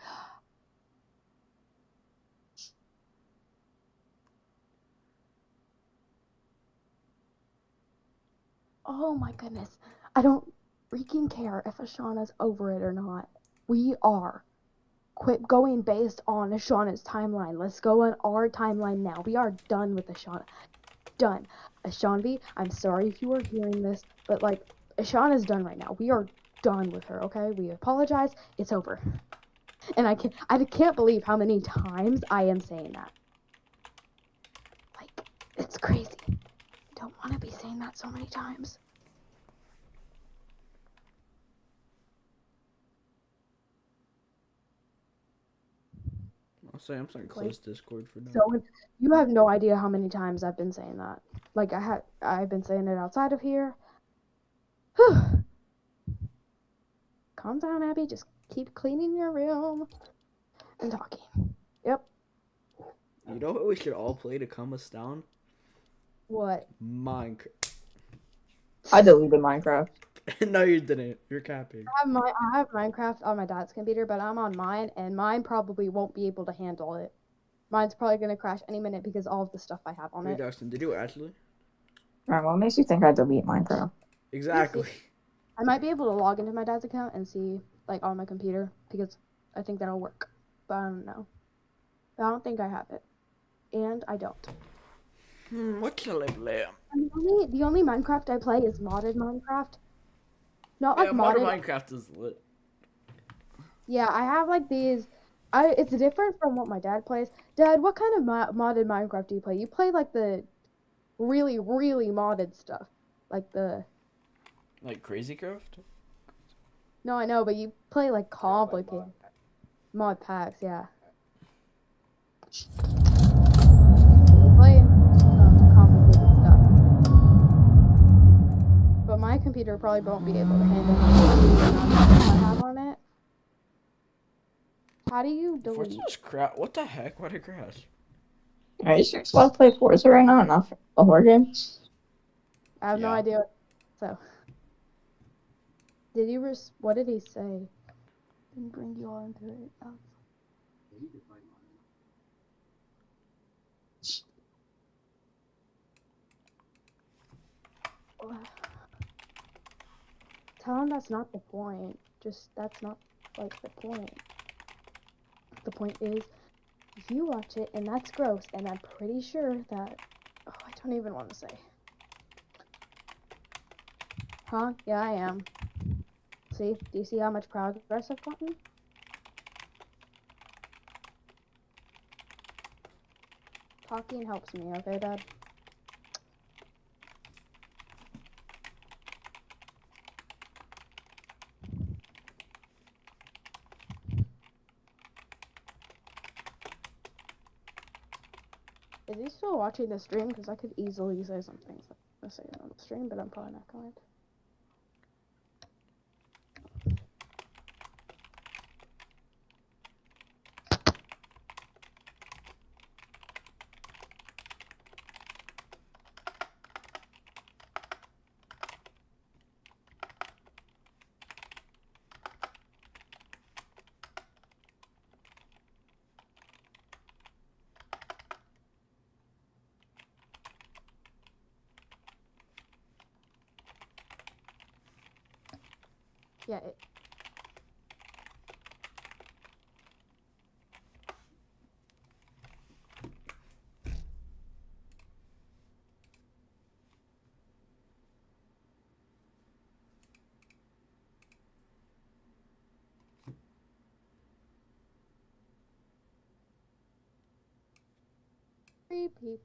Oh my goodness. I don't freaking care if Ashana's over it or not. We are. Quit going based on Ashana's timeline. Let's go on our timeline now. We are done with Ashana. Done. Ashanvi, I'm sorry if you are hearing this, but like, Ashana's done right now. We are done with her, okay? We apologize. It's over. And I can I can't believe how many times I am saying that. Like, it's crazy. I don't want to be saying that so many times. I'll say I'm starting to close Discord for now. So you have no idea how many times I've been saying that. Like I had I've been saying it outside of here. Calm down, Abby. Just keep cleaning your room and talking. Yep. you know what we should all play to calm us down? What? Minecraft. I deleted Minecraft. no, you didn't. You're capping. I have my I have Minecraft on my dad's computer, but I'm on mine, and mine probably won't be able to handle it. Mine's probably gonna crash any minute because all of the stuff I have on Wait, it. Dustin, did you actually? Alright, what makes you think I delete Minecraft? Exactly. I might be able to log into my dad's account and see like on my computer because I think that'll work. But I don't know. But I don't think I have it. And I don't. Hmm, what can I play? The only the only Minecraft I play is modded Minecraft. Not like yeah, modded. Minecraft is lit. Yeah, I have like these. I it's different from what my dad plays. Dad, what kind of mo- modded Minecraft do you play? You play like the really really modded stuff, like the. Like Crazy Craft? No, I know, but you play like complicated mod packs. Yeah. But my computer probably won't be able to handle the amount of stuff I have on it. How do you Forza delete? just crash. What the heck? What a crash? Are you sure want to play Forza right now, not a horror game? I have no idea. So, did you res- What did he say? Didn't bring you all into it. Oh. Tell him that's not the point. Just that's not like the point. The point is, you watch it and that's gross, and I'm pretty sure that. Oh, I don't even want to say. Huh? Yeah, I am. See? Do you see how much progress I've gotten? Talking helps me, okay, Dad? Still watching the stream? Because I could easily say some things I say on the stream, but I'm probably not going to.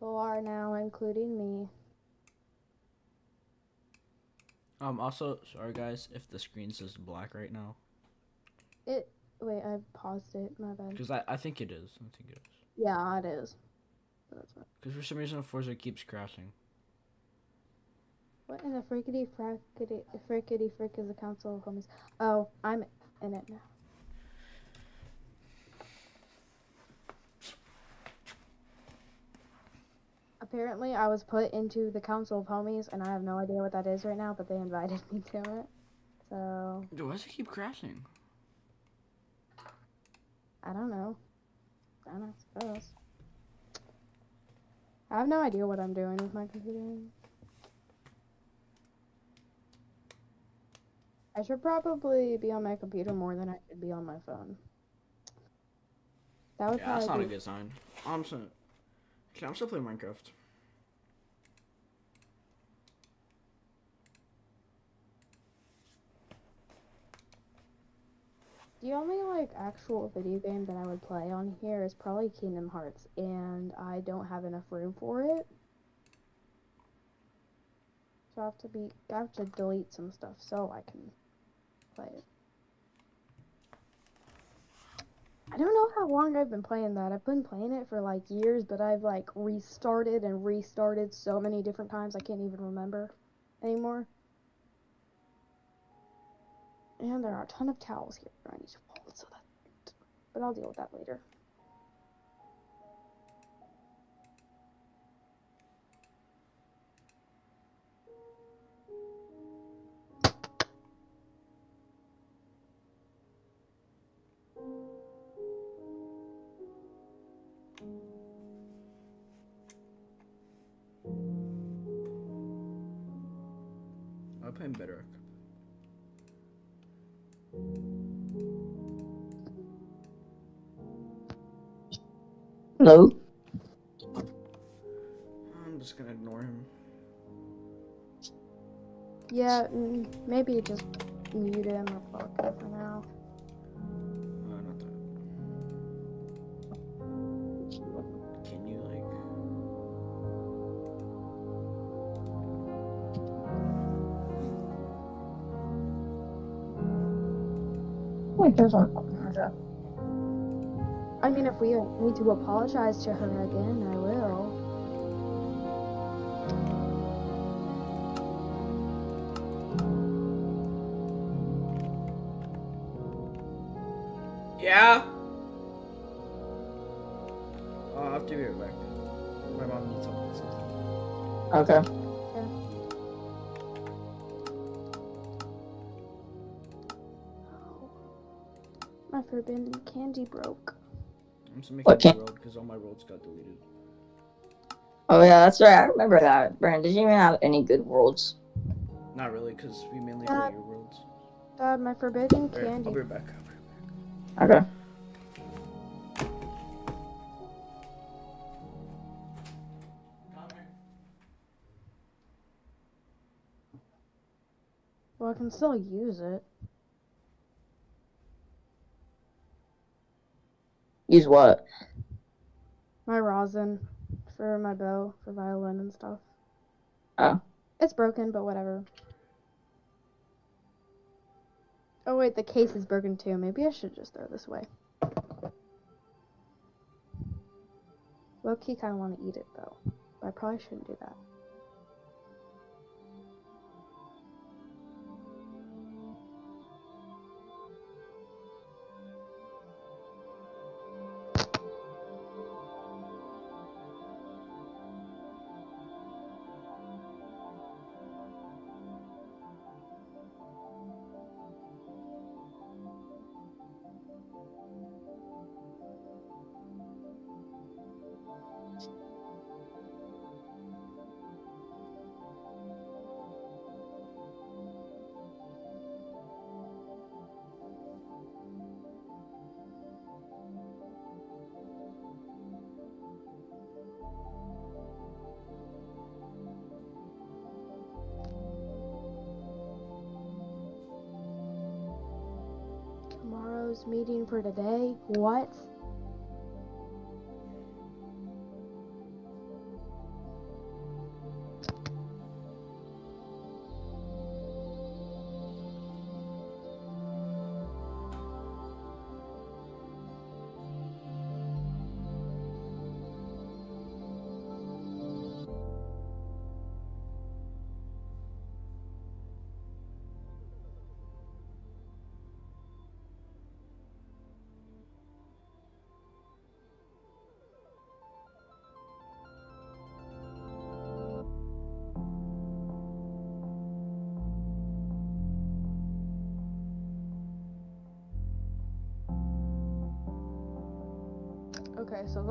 People are now, including me. Um. Also, sorry guys, if the screen says black right now, It. Wait, I paused it. My bad. because I, I think it is. I think it is. Yeah, it is. Because for some reason Forza keeps crashing. What in the frickety frackety frickety frick is the council of homies? Oh, I'm in it now. Apparently, I was put into the council of homies, and I have no idea what that is right now. But they invited me to it, so Dude, why does it keep crashing? I don't know. I don't know, I suppose. I have no idea what I'm doing with my computer. I should probably be on my computer more than I should be on my phone. That would Yeah, that's not probably a good sign. I'm still, I'm still playing Minecraft. The only like actual video game that I would play on here is probably Kingdom Hearts, and I don't have enough room for it. So I have to be I have to delete some stuff so I can play it. I don't know how long I've been playing that. I've been playing it for like years, but I've like restarted and restarted so many different times I can't even remember anymore. And there are a ton of towels here I need to fold, so that but I'll deal with that later. Hello. I'm just gonna ignore him. Yeah, mm, maybe just mute him or fuck him for now. Uh, not I mean, if we need to apologize to her again, I will. I'm just making What a can- world because all my worlds got deleted. Oh yeah, that's right. I remember that. Brandon, did you even have any good worlds? Not really, because we mainly Uh, play your worlds. Dad, my forbidden Alright, candy. I'll be back. I'll be right back. Okay. Well, I can still use it. Use what? My rosin for my bow, for violin and stuff. Oh. It's broken, but whatever. Oh wait, the case is broken too. Maybe I should just throw this away. Low key kind of want to eat it though, but I probably shouldn't do that. Meeting for today? What?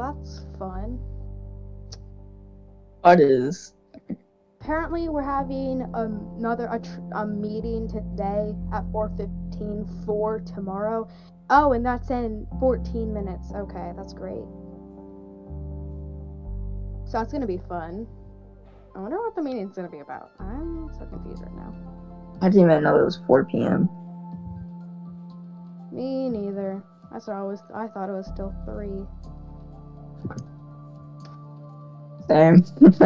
That's fun. What is? Apparently, we're having another a, tr- a meeting today at 4:15 for tomorrow. Oh, and that's in 14 minutes. Okay, that's great. So that's gonna be fun. I wonder what the meeting's gonna be about. I'm so confused right now. I didn't even know it was 4 p.m. Me neither. I thought I was. I thought it was still three. Same.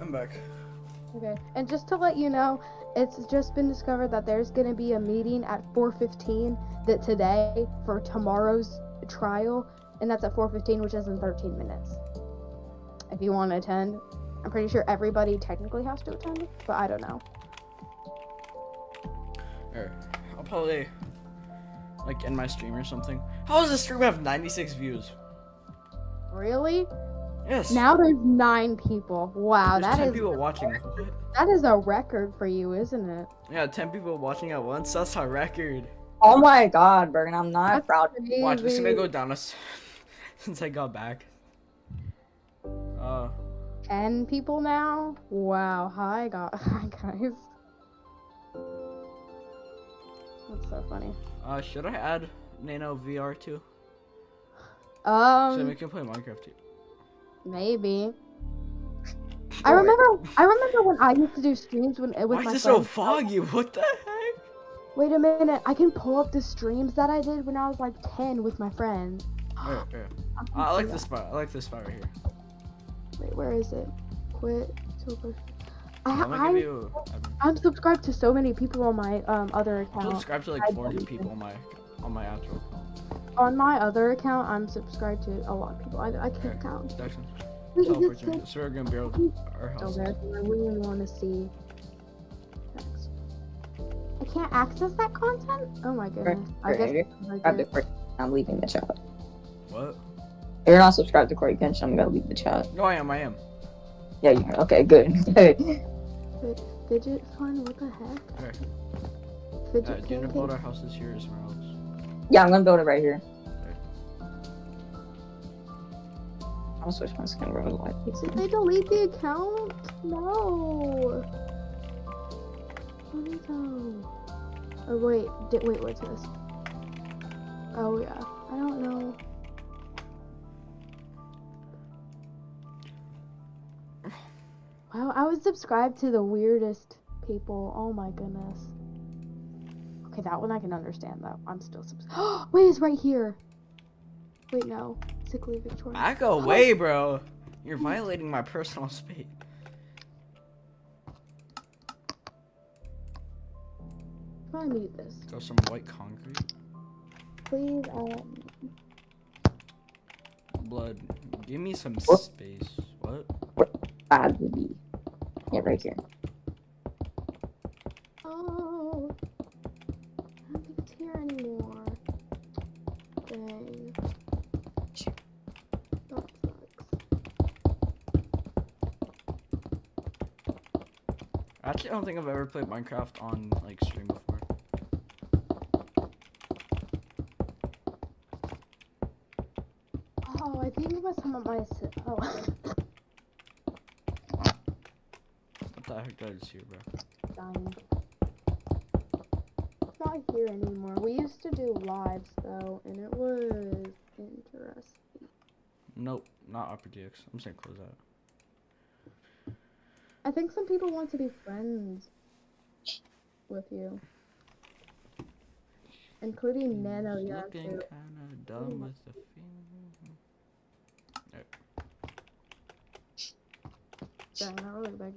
I'm back. Okay. And just to let you know, it's just been discovered that there's going to be a meeting at 4:15 that today for tomorrow's trial, and that's at 4:15, which is in 13 minutes. If you want to attend, I'm pretty sure everybody technically has to attend, but I don't know. Alright, I'll probably like end my stream or something. How does this stream have 96 views? Really? Yes. Now there's nine people. Wow, There's that 10 is people watching. That is a record for you, isn't it? Yeah, 10 people watching at once. That's our record. Oh my god, Bergen, I'm not That's proud. Watch, this is gonna go down us since I got back. Uh, Ten people now? Wow. Hi, guys. Hi, guys. That's so funny. uh, should I add Nano VR too? so Um, we can play Minecraft too. maybe. I remember. I remember when I used to do streams when with Why my is it so foggy? What the heck? Wait a minute. I can pull up the streams that I did when I was like ten with my friends. Wait, wait. I I like this spot. I like this spot right here. That. Wait, where is it? Quit. Super. I'm I, gonna I, give you. I'm subscribed to so many people on my um other I'm account. subscribed to like 40 people on my on my actual. On my other account, I'm subscribed to a lot of people. I, I can't Okay. count. Jackson. Wait, is Teleport it to still So we're gonna build our house. there? I really want to see. Next. I can't access that content. Oh my goodness. I Right, guess. right. I Subscribe to guess- Corey. I'm leaving the chat. What? If you're not subscribed to Corey Pinch, I'm gonna leave the chat. No, I am. I am. Yeah, you are. Okay, good. Good. Fidget fun? What the heck? Okay. Uh, do you wanna build our houses here or somewhere else? yeah, I'm gonna build it right here. I'll switch my skin real quick. Did they delete the account? No. No. Oh wait, di- wait, what's this? Oh yeah, I don't know. Wow, I was subscribed to the weirdest people. Oh my goodness. Okay, that one I can understand though. I'm still subscribed. wait, it's right here. Wait, no. Sickly Victoria. Back away, bro. You're violating my personal space. How do I mute this? Go some white concrete. Please, um, Blood. Give me some What? space. What? What? Bad would be. Yeah, right here. Oh, I don't think it's here anymore. Dang. That sucks. Actually, I don't think I've ever played Minecraft on like stream before. Oh, I think it was some of my. Oh, What the heck that is here, bro? dying. It's not here anymore. We used to do lives though, and it was interesting. Nope, not upper DX. I'm saying close out. I think some people want to be friends with you, including Nano Young looking kinda dumb with the feeling. Dang, I really beg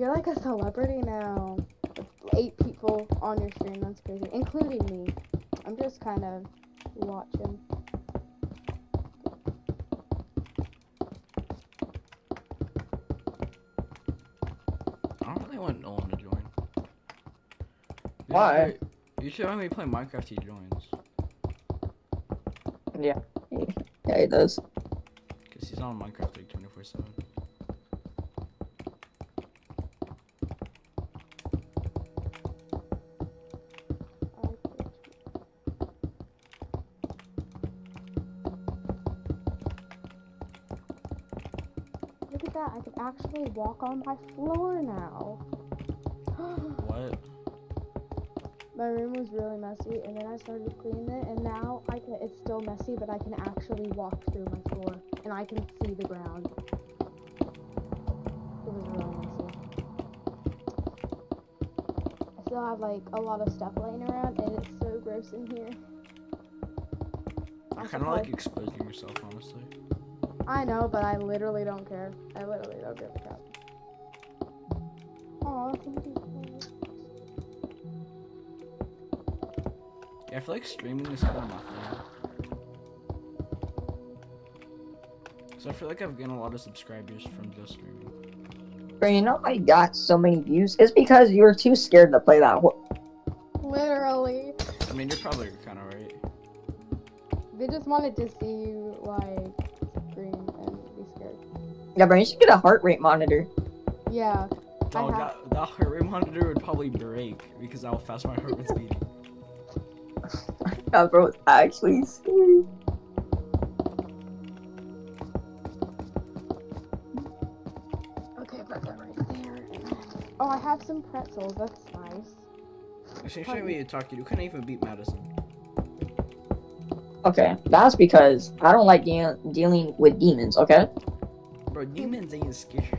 You're like a celebrity now. Eight people on your stream, that's crazy. Including me. I'm just kind of watching. I don't really want Nolan to join. You Why? Should, you should only play Minecraft he joins. Yeah. Yeah, he does. Because he's on Minecraft like 24 7. Actually walk on my floor now. What? my room was really messy, and then I started cleaning it, and now I can. It's still messy, but I can actually walk through my floor, and I can see the ground. It was really messy. I still have like a lot of stuff laying around, and it's so gross in here. I kind of like exposing yourself, honestly. I know, but I literally don't care. I literally don't give a crap. Aw, thank you. Yeah, I feel like streaming is kind of my thing. So I feel like I've gained a lot of subscribers from just streaming. Bro, you know I got so many views? It's because you were too scared to play that. Wh- Literally. I mean, you're probably kind of right. They just wanted to see you Yeah, bro, you should get a heart rate monitor. Yeah. I Oh, that, that heart rate monitor would probably break because how fast my heart was beating. Yeah, bro, it's actually scary. Okay, put that right there. Oh, I have some pretzels. That's nice. Actually, shouldn't we talk to you? You couldn't even beat Madison. Okay, that's because I don't like deal- dealing with demons, okay? Bro, demons ain't scary.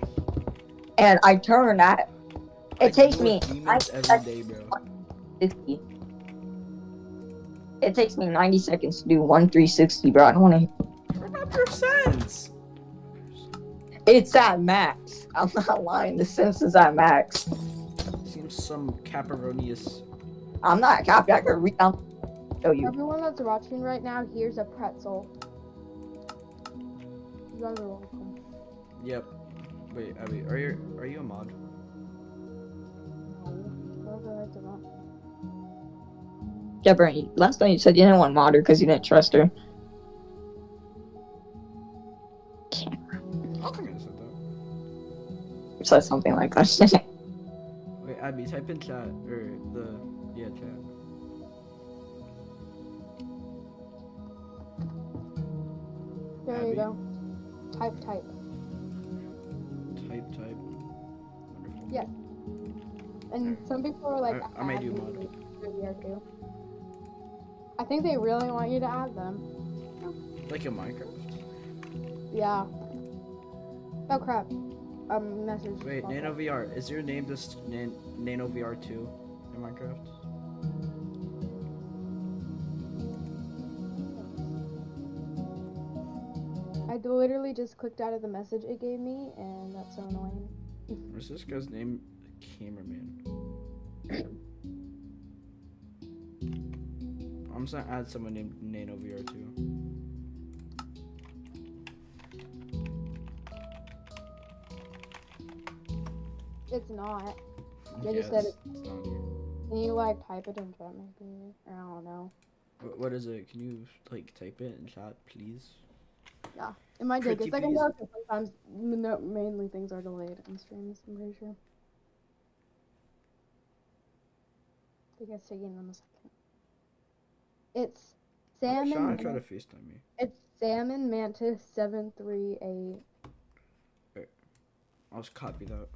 And I turn that. I It takes deal me with demons every day, bro. 60. It takes me 90 seconds to do one 360, bro. I don't want to. Turn up your sense. It's at max. I'm not lying. The sense is at max. Seems some caparonius. I'm not happy. I can read down. Show you. Everyone that's watching right now, here's a pretzel. You guys are welcome. Yep. Wait, Abby, are you are you a mod? No. Whatever I do not. Yeah, bro. Last time you said you didn't want modder because you didn't trust her. How come you said that? You said something like that. Wait, Abby, type in chat or the yeah chat. There Abby? you go. Type, type. Type type. Wonderful. Yeah. And some people are like, I- I you me mod. too. I think they really want you to add them. Like in Minecraft. Yeah. Oh crap. Um, message. Wait, popped Nano. VR. Is your name just Nan- Nano VR two in Minecraft? I literally just clicked out of the message it gave me, and that's so annoying. Where's this guy's name? Cameraman. I'm just gonna add someone named Nano VR two. It's not. They Yeah, just said it's- it's not here. Can you like type it in chat maybe? I don't know. Wh- What is it? Can you like type it in chat, please? It might take a Pretty second please. though, 'cause sometimes no, mainly things are delayed on streams, I'm pretty sure. I think it's taking them a second. It's Salmon. salmon. try to Man- FaceTime me. it's salmon mantis seven three eight. I'll just copy that.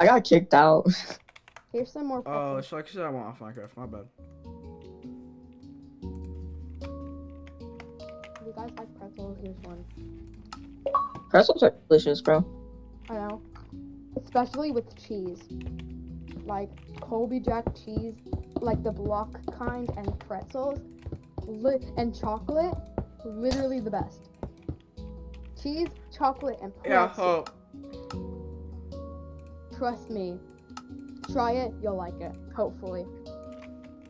I got kicked out. Here's some more. Oh, pretzels. so like I said, I want off Minecraft. My bad. Guys like pretzels, here's one. Pretzels are delicious, bro. I know. Especially with cheese. Like Colby Jack cheese, like the block kind, and pretzels. Li- and chocolate, literally the best. Cheese, chocolate, and pretzels. Yeah. pretzels. Oh, Trust me. Try it, you'll like it. Hopefully.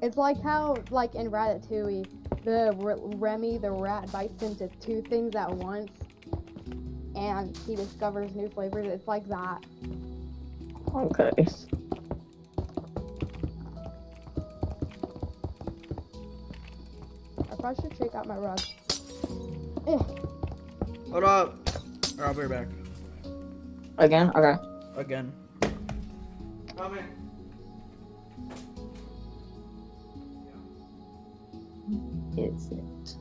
It's like how, like in Ratatouille, the R- Remy the rat bites into two things at once, and he discovers new flavors. It's like that. Okay. I probably should shake out my rug. Eh, hold up. Or I'll be right back. Again? Okay. Again. Coming. Is it?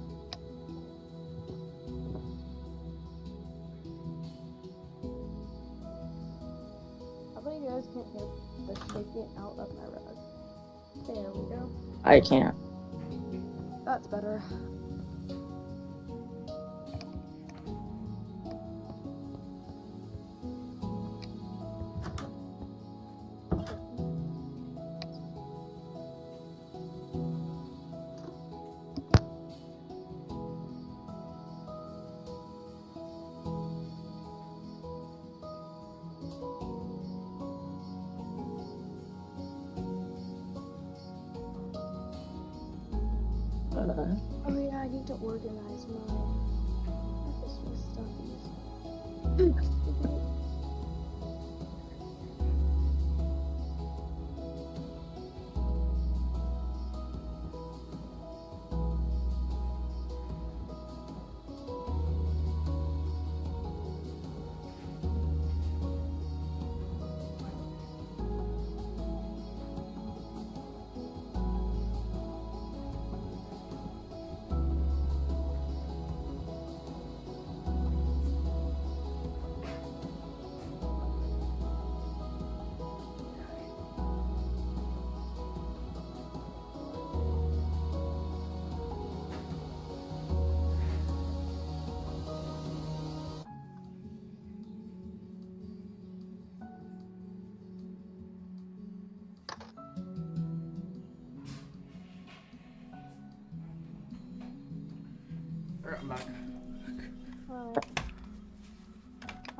How about you guys can't hear the shaking out of my rug? There we go. I can't. That's better.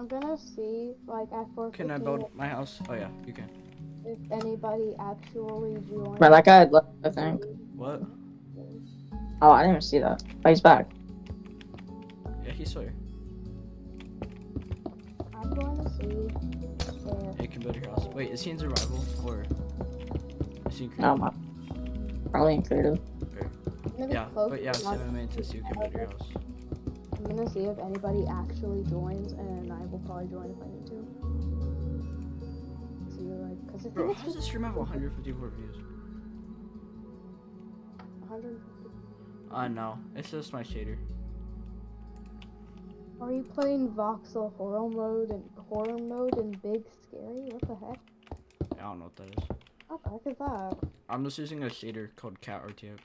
I'm gonna see, like, at 4 Can I build my house? Oh yeah, you can. if anybody actually joined. Bro, that guy had left, I think. What? Oh, I didn't even see that. Oh, he's back. Yeah, he's still here. I'm going to see if Yeah, you can build your house. Wait, is he in survival or is he in creative? I'm probably in creative. I'm gonna be Yeah, but yeah, the send him in to see you can build your house. I'm gonna see if anybody actually joins, and I will probably join if I need to. See, like, cause I Bro, how does this stream have 154 views? 100. Uh, no, it's just my shader. Are you playing voxel horror mode and horror mode and big scary? What the heck? I don't know what that is. What the heck is that? I'm just using a shader called Cat RTX.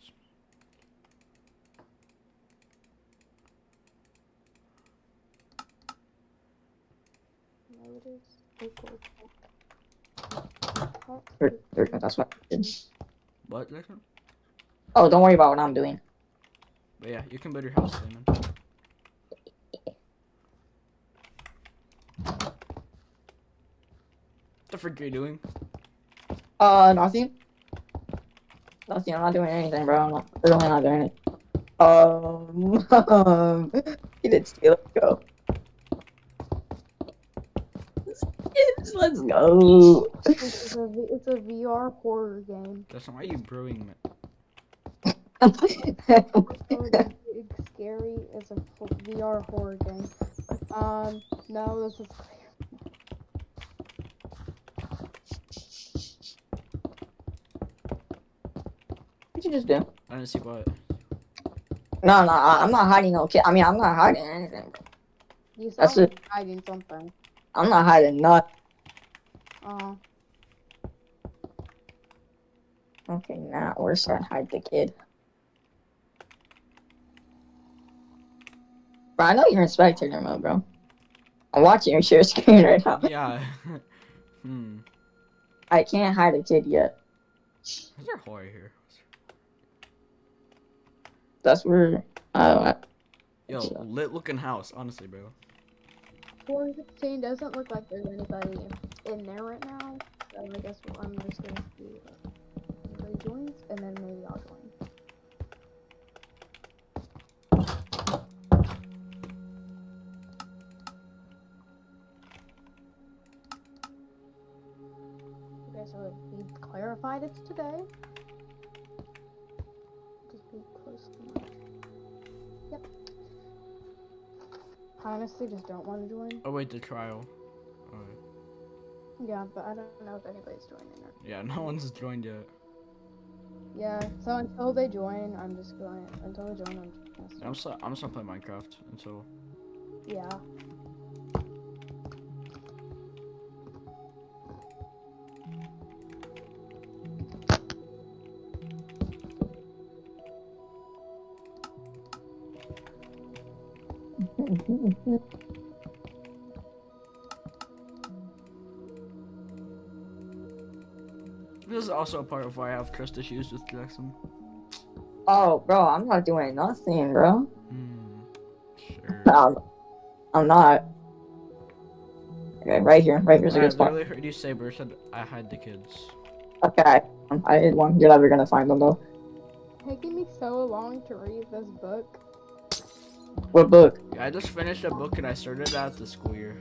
No, it is. Oh, cool. There- there we go, That's what I did. What? Oh, don't worry about what I'm doing. But yeah, you can build your house, Simon. What the frick are you doing? Uh, nothing. Nothing. I'm not doing anything, bro. I'm not, really not doing it. Um, he did steal. Let's go. Let's go. It's a, V- it's a VR horror game. That's not why you brewing me. Oh, scary. It's a f- VR horror game. Um, no, this is What'd you just do? I didn't see what. No, no, I- I'm not hiding no kid. I mean, I'm not hiding anything. You sound That's like it. you're hiding something. I'm not hiding nothing. Uh, Okay, now we're starting to hide the kid. Bro, I know you're in spectator mode, bro. I'm watching your share screen right now. Yeah. hmm. I can't hide a kid yet. Is there horror here? That's where. Uh, Yo, lit looking house, honestly, bro. 416 doesn't look like there's anybody in there right now. So I guess I'm just gonna see if anybody joins, and then maybe I'll join. Okay, so we clarified it's today. Honestly just don't want to join. Oh wait, the trial. Alright. Yeah, but I don't know if anybody's joining it. Yeah, no one's joined yet. Yeah, so until they join, I'm just going. Until they join, I'm just gonna. I'm just, I'm just gonna play Minecraft until. Yeah. This is also a part of why I have trust issues with Jackson. oh, bro, I'm not doing nothing, bro. Hmm. Sure. Um, I'm not. Okay, right here. Right here's a I good spot. I literally heard you say, Bert said I hide the kids. Okay, um, I hid one. You're never gonna find them though. Taking me so long to read this book. What book? I just finished a book and I started at the school year.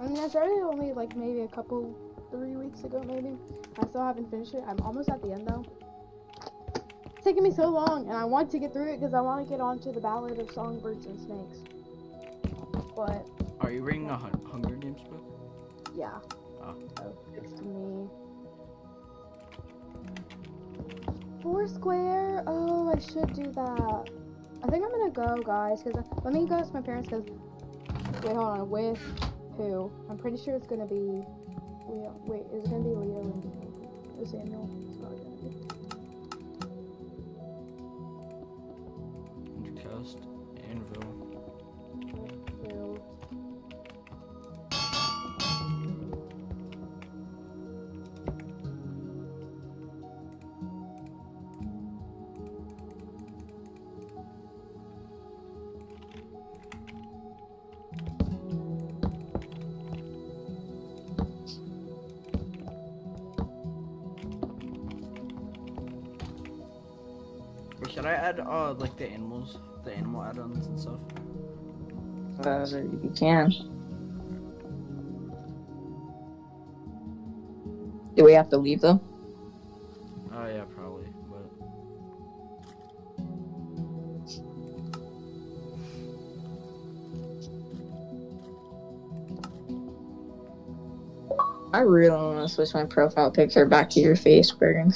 I mean, I started only like maybe a couple, three weeks ago, maybe. I still haven't finished it. I'm almost at the end though. It's taking me so long, and I want to get through it because I want to get on to the Ballad of Songbirds and Snakes. But Are you reading a Hun- Hunger Games book? yeah. Oh. So it's to me. Foursquare. Oh, I should do that. I think I'm gonna go, guys. Cause let me go ask my parents. Cause wait, hold on. With who? I'm pretty sure it's gonna be. Leo. Wait, is it gonna be Leo and Samuel? It's probably gonna be. Anvil. Add uh like the animals, the animal add-ons and stuff? Uh, you can. Do we have to leave though? Oh yeah, probably. But I really want to switch my profile picture back to your face, Bergen.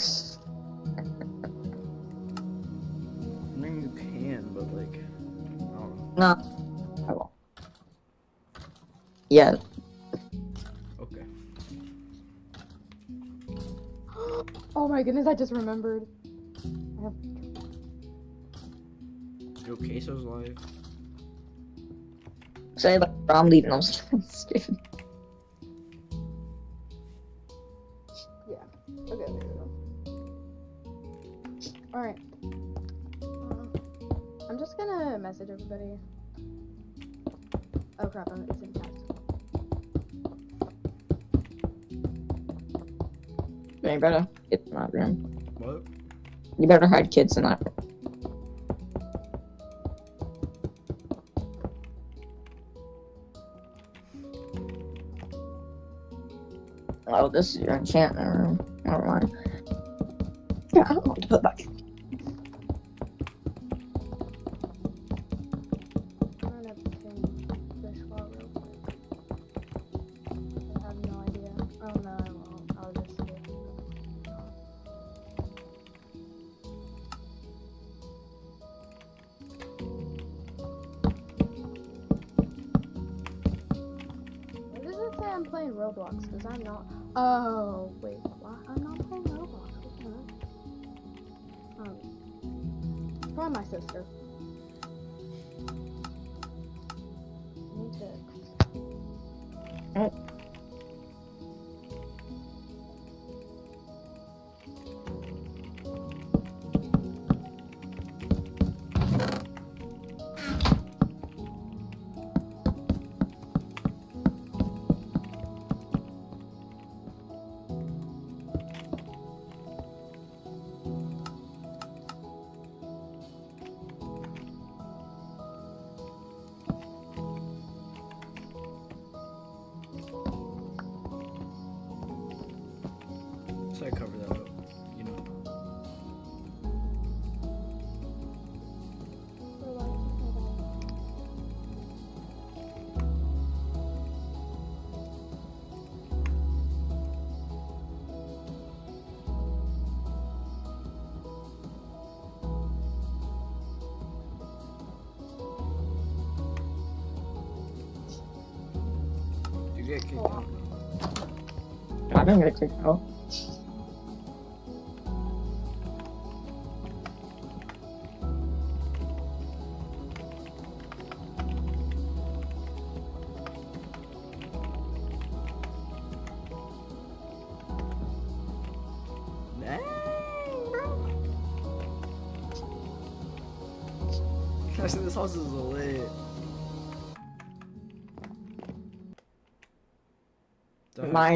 No. I won't. Yeah. Okay. Oh my goodness, I just remembered. I have Yo, Queso's live. Say like I'm leaving. I'm stupid. Okay, You better get in that room. What? You better hide kids in that room. Oh, this is your enchantment room. Never mind. Yeah, I don't know what to put back. You get kicked out. I didn't get kicked out. Dang,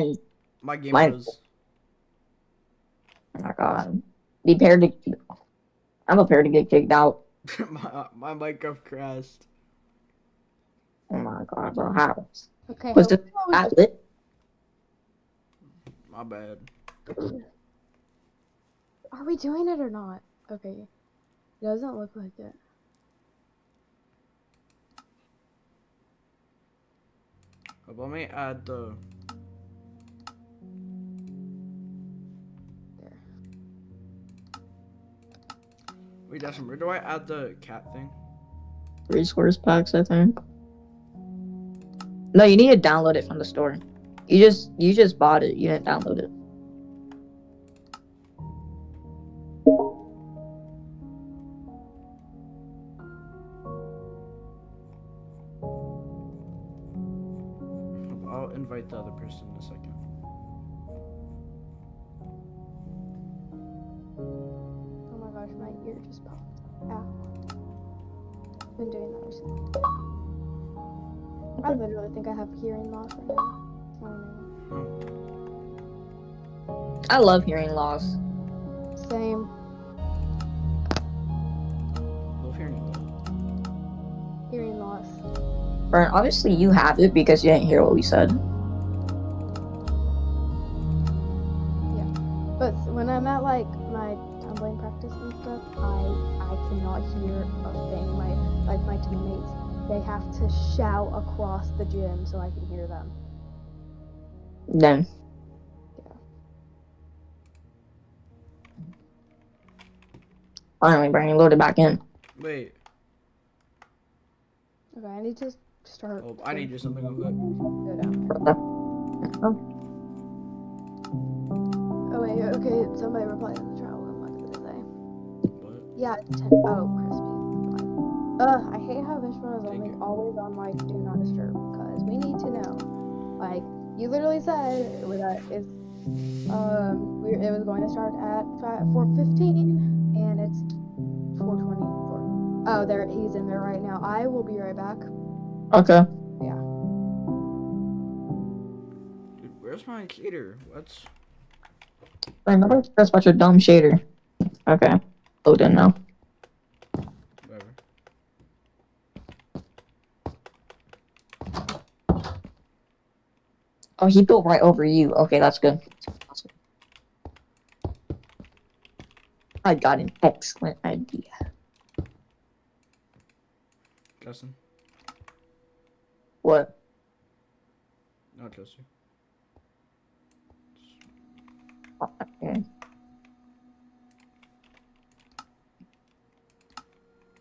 Dog, My, my game mine- was. oh my god. Be prepared to. I'm prepared to get kicked out. my, my Minecraft crashed. Oh my god, bro. How? Okay. Was the you that lit? My bad. Are we doing it or not? Okay. It doesn't look like it. Let me add the. Wait, Dustin, where do I add the cat thing? Resource packs, I think. No, you need to download it from the store. You just you just bought it. You didn't download it. I love hearing loss. Same. of hearing. Hearing loss. Burn, obviously you have it because you didn't hear what we said. Yeah. But when I'm at like my tumbling practice and stuff, I I cannot hear a thing. My like my teammates, they have to shout across the gym so I can hear them. Then. Finally, Brandon loaded back in. Wait. Okay, I need to start. Oh, I need to do something real quick. Go down. Oh, Oh wait, okay. Somebody replied in the chat. What am I gonna say? What? Yeah, it's ten. Oh, crispy. Ugh, I hate how Vishma is only always on like do not disturb because we need to know. Like you literally said that it's um we, it was going to start at four fifteen and it's four twenty four. Oh, there he's in there right now. I will be right back. okay. Yeah. Dude, where's my cater? What's Remember that's about your dumb shader. Okay. Load in now. whatever? Oh, he built right over you. Okay, that's good. I got an excellent idea. Justin? What? Not Justin. Okay.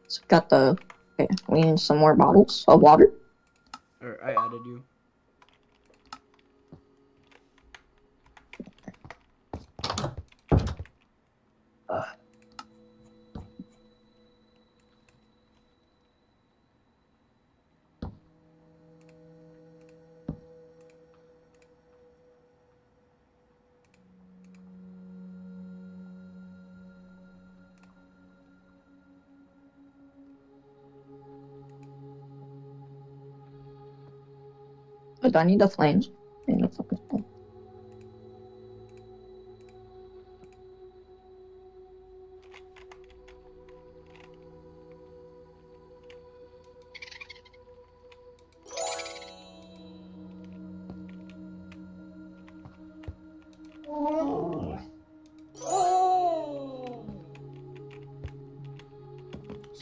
So got the. Okay, we need some more bottles of water. Or I added you. I need the flames.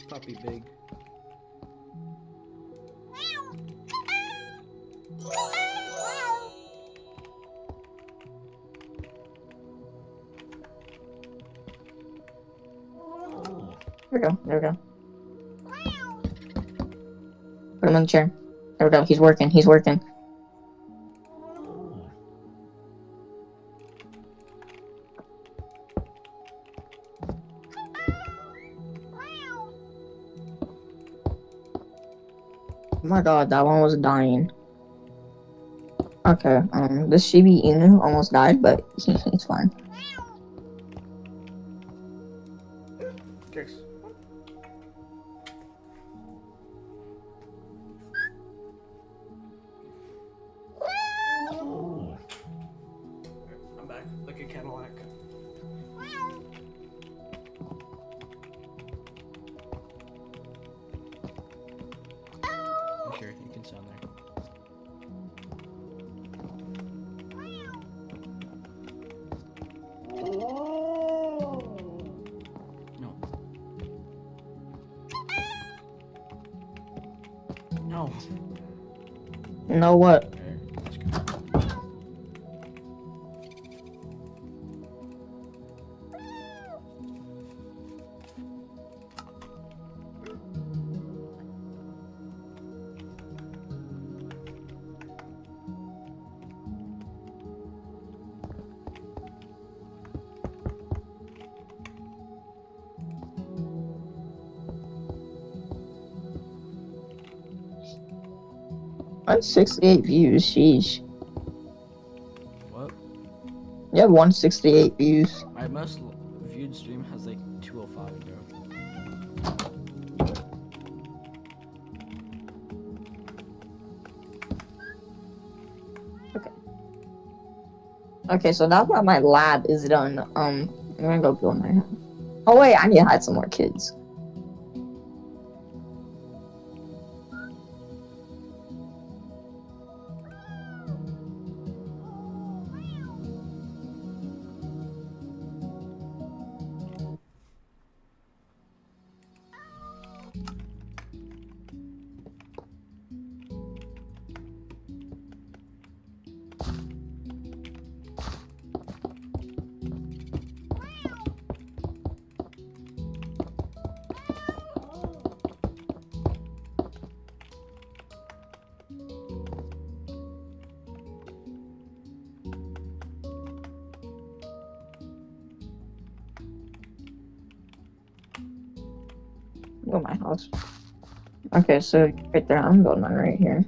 Puppy big. There we go. There we go. Put him on the chair. There we go. He's working. He's working. My god, that one was dying. Okay, um, this Shiba Inu almost died, but he, he's fine. 168 views, sheesh. What? You have 168 views. My most viewed stream has like 205, bro. Okay. Okay, so now that my lab is done, um, I'm gonna go build my house. Oh wait, I need to hide some more kids. Okay, so right there, I'm building mine right here.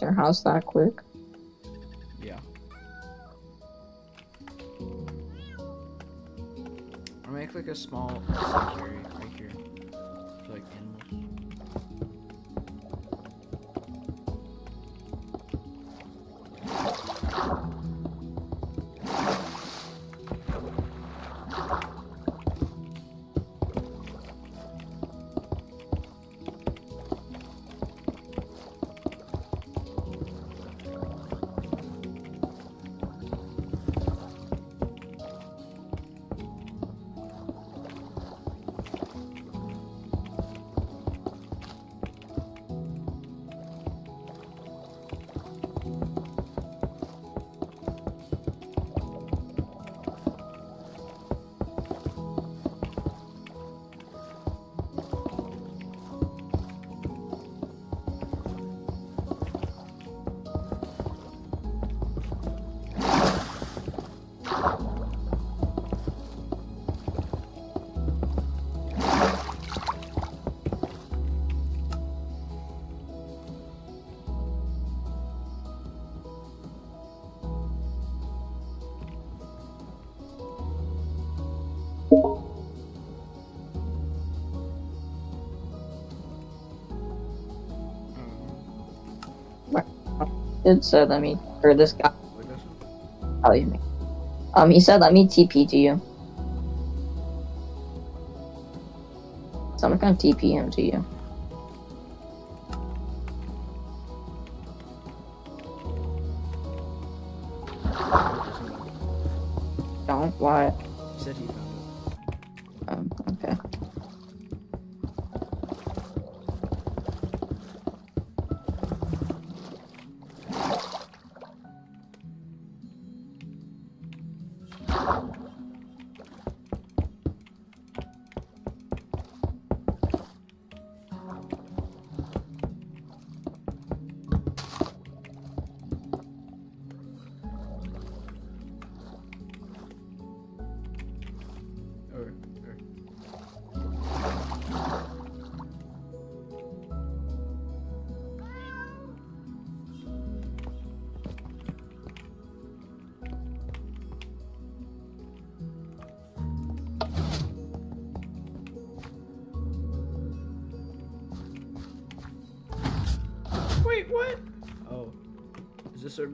Are you done with your house that quick? Yeah. Or make like a small Said let me, or this guy, this? oh, mean. Um, he said let me TP to you. So I'm gonna TP him to you. Don't, why?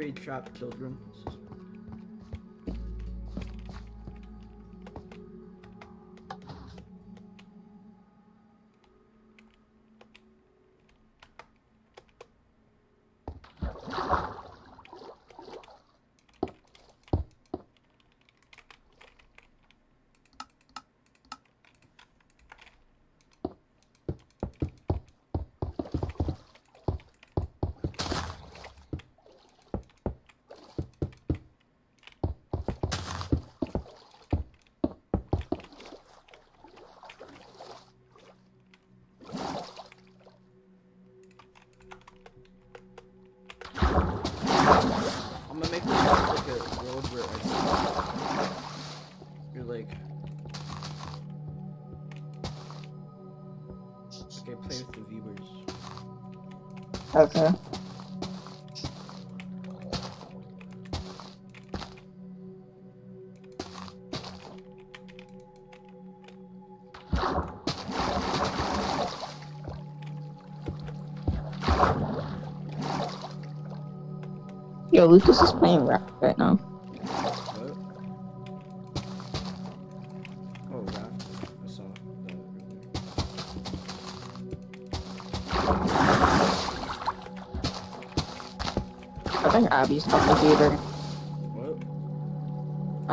Is trap children? Yo, Lucas is playing rap right now. What? Oh. I saw that. I think Abby's talking to you. What?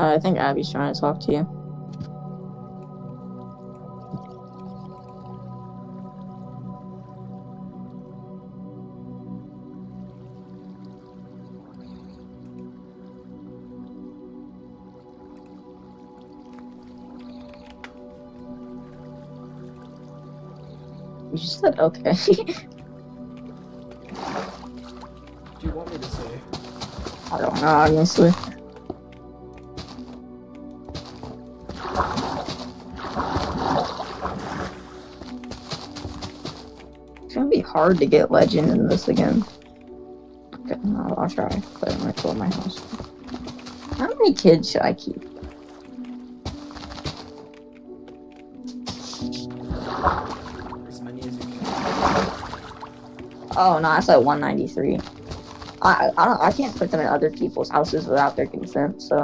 Uh, I think Abby's trying to talk to you. Said okay. Do you want me to say? I don't know, honestly. It's gonna be hard to get legend in this again. Okay, no, I'll try. But I might go my house. How many kids should I keep? Oh no, I said 193. I I don't I can't put them in other people's houses without their consent. So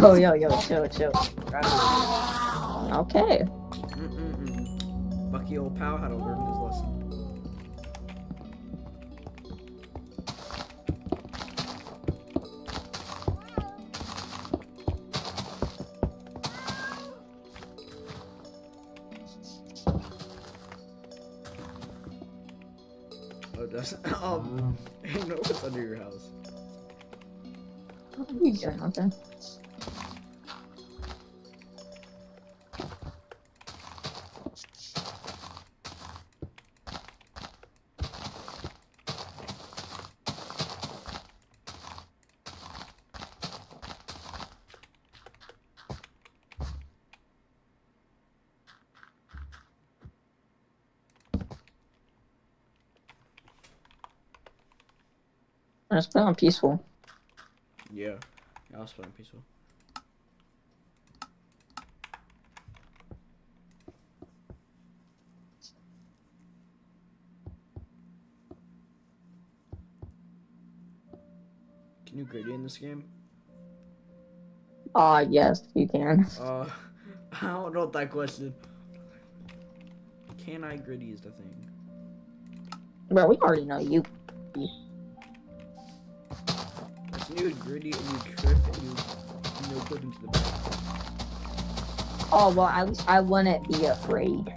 yo yo yo yo chill chill. Okay. Mm-mm-mm. Bucky old pal had to learn his lesson. Oh, it doesn't. Um, I know what's under your house. Are you doing out there? Let's put on peaceful. Yeah. Yeah, I'll split in peaceful. Can you gritty in this game? Ah, yes, you can. Uh, I don't know that question. Can I gritty is the thing. Bro, we already know you. Gritty and you trip and you, no clip into the back. Oh well, at least I wouldn't be afraid.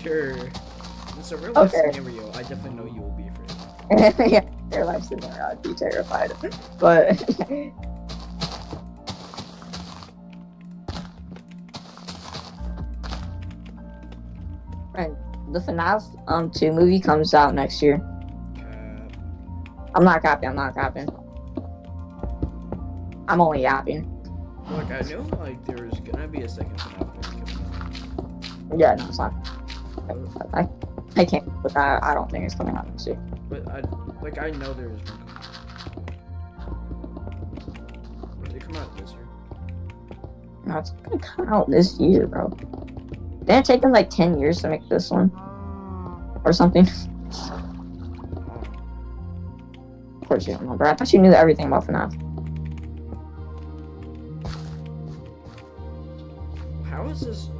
Sure. It's a real life Okay. scenario. I definitely know you will be afraid. yeah, their life's in there. I'd be terrified. But and the FNAF um two movie comes out next year. I'm not capping. I'm not capping. I'm only yapping. Look, I know like there was gonna be a second coming. Yeah, no, it's not. I, I can't. But I, I don't think it's coming out next year. But I like I know there is one coming. Did it come out this year? No, it's gonna come out this year, bro. Didn't it take them like ten years to make this one or something? You. I thought you knew everything about FNAF. How is this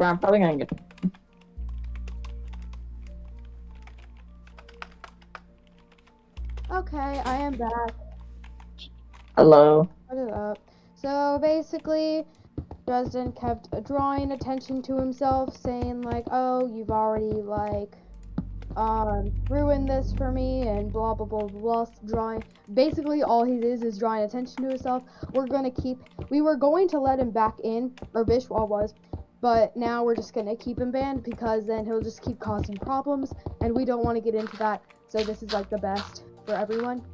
I'm probably gonna get. Okay, I am back. Hello. What is up? So basically, Dresden kept drawing attention to himself, saying like, "Oh, you've already like, um, ruined this for me," and blah blah blah blah. blah, Drawing. Basically, all he is is drawing attention to himself. We're gonna keep. We were going to let him back in, or Bishwa was, but now we're just gonna keep him banned because then he'll just keep causing problems, and we don't want to get into that. So this is like the best for everyone.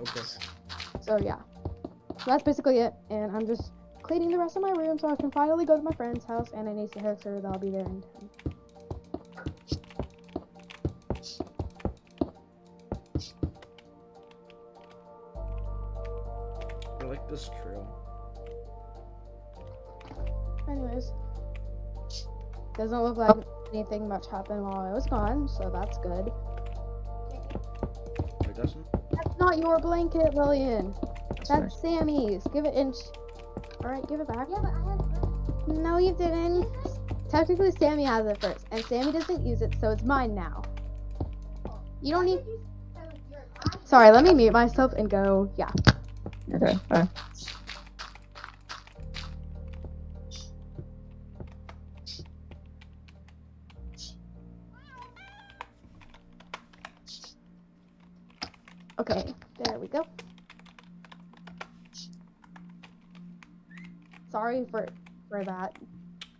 Okay. So yeah, so that's basically it. And I'm just cleaning the rest of my room so I can finally go to my friend's house. And I need to hair so that I'll be there in time. I like this trail. Anyways, doesn't look like anything much happened while I was gone, so that's good. It doesn't? That's not your blanket, Lillian. That's That's Sammy's. Give it inch. All right, give it back. Yeah, but I had it first. No, you didn't. Technically, Sammy has it first, and Sammy doesn't use it, so it's mine now. You don't need. Sorry, let me mute myself and go. Yeah. Okay. Bye.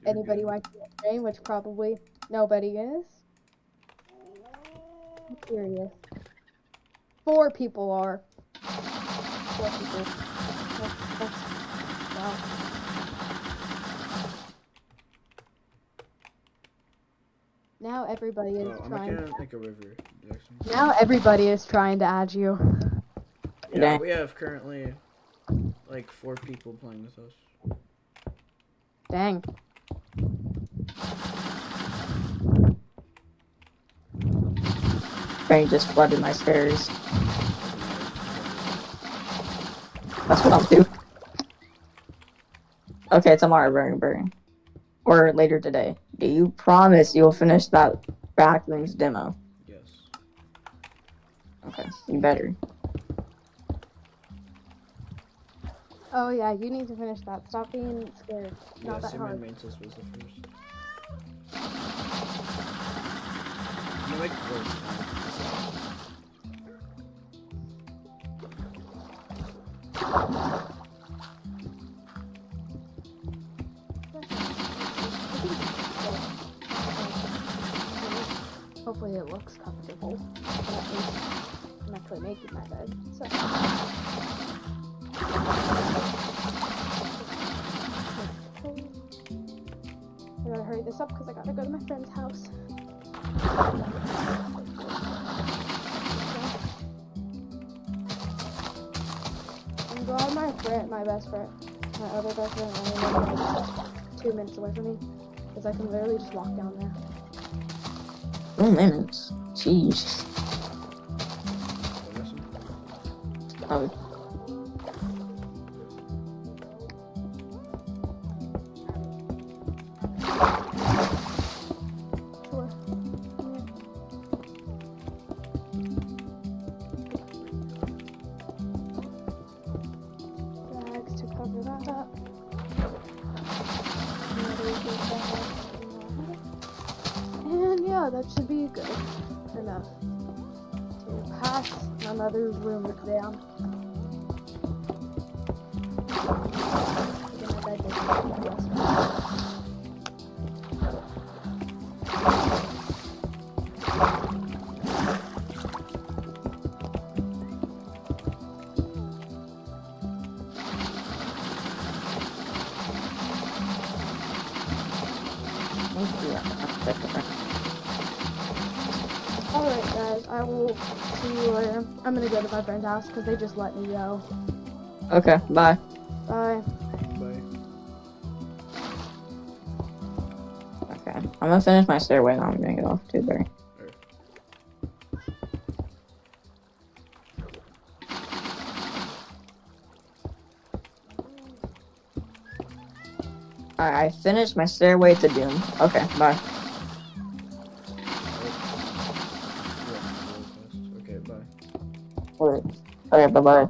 Anybody watching the stream, which probably nobody is. I'm curious. Four people are. Four people. That's, that's, wow. Now everybody is Oh, trying. making like a river. Jackson. Now everybody is trying to add you. Yeah, Dang. we have currently like four people playing with us. Dang. Rain just flooded my stairs. That's what I'll do. Okay, tomorrow, burn, burn. Or later today. Do you promise you'll finish that backrooms demo? Yes. Okay, you better. Oh yeah, you need to finish that. Stop being scared. It's Yeah, Not that hard. Mantis was the first. You make words. Hopefully it looks comfortable. I'm actually making my bed. So. I gotta hurry this up because I gotta go to my friend's house. Friend, my best friend, my other best friend, only lives like two minutes away from me, because I can literally just walk down there. Two minutes. Jeez. Jackson. To my friend's house because they just let me go. Okay, bye. Bye. Bye. Okay, I'm gonna finish my stairway. Now I'm gonna get off too, Barry. Alright, I finished my stairway to doom. Okay, bye. Okay, bye bye.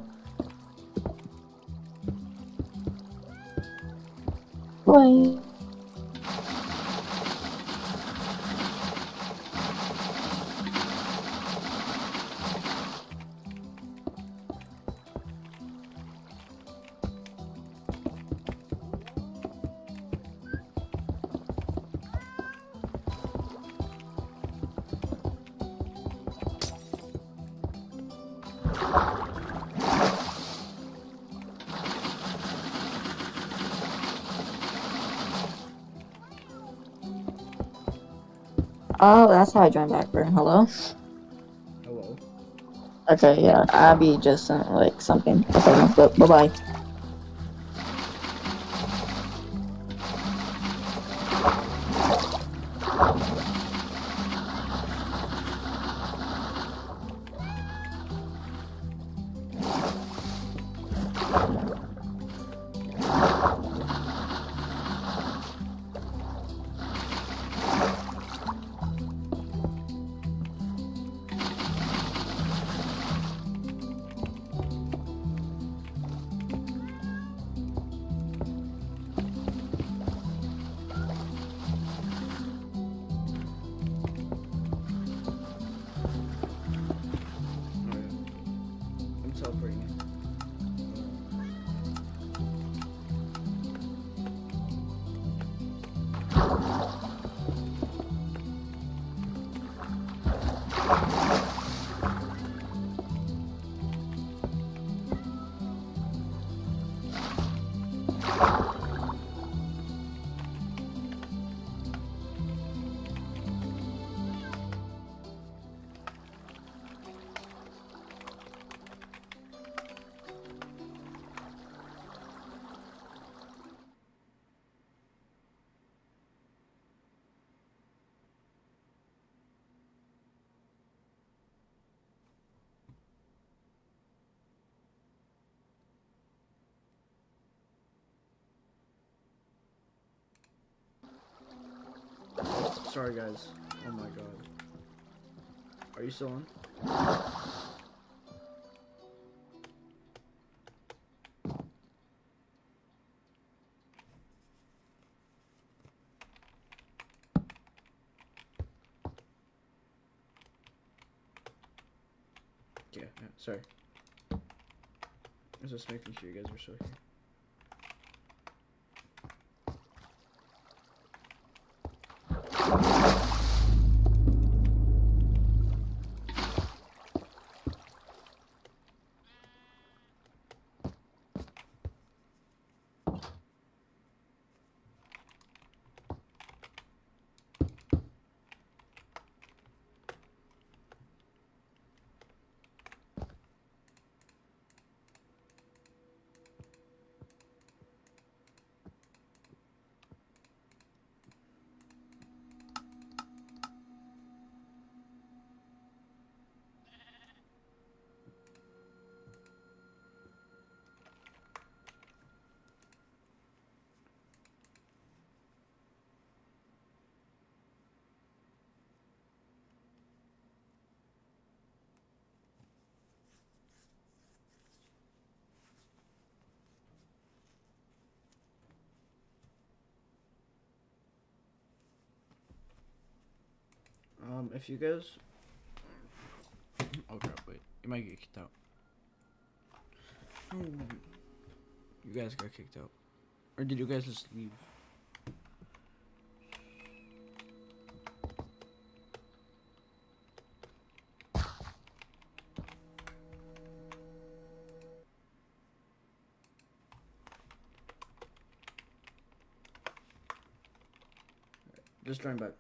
Bye. That's how I joined back, bro. Hello? Hello. Okay, yeah, Abby just sent like something. Okay, but Sorry, guys. Oh my god. Are you still on? Yeah, sorry. I was just making sure you guys were still here. If you guys. Oh crap! Wait, you might get kicked out. Oh, you guys got kicked out, or did you guys just leave? Just join back.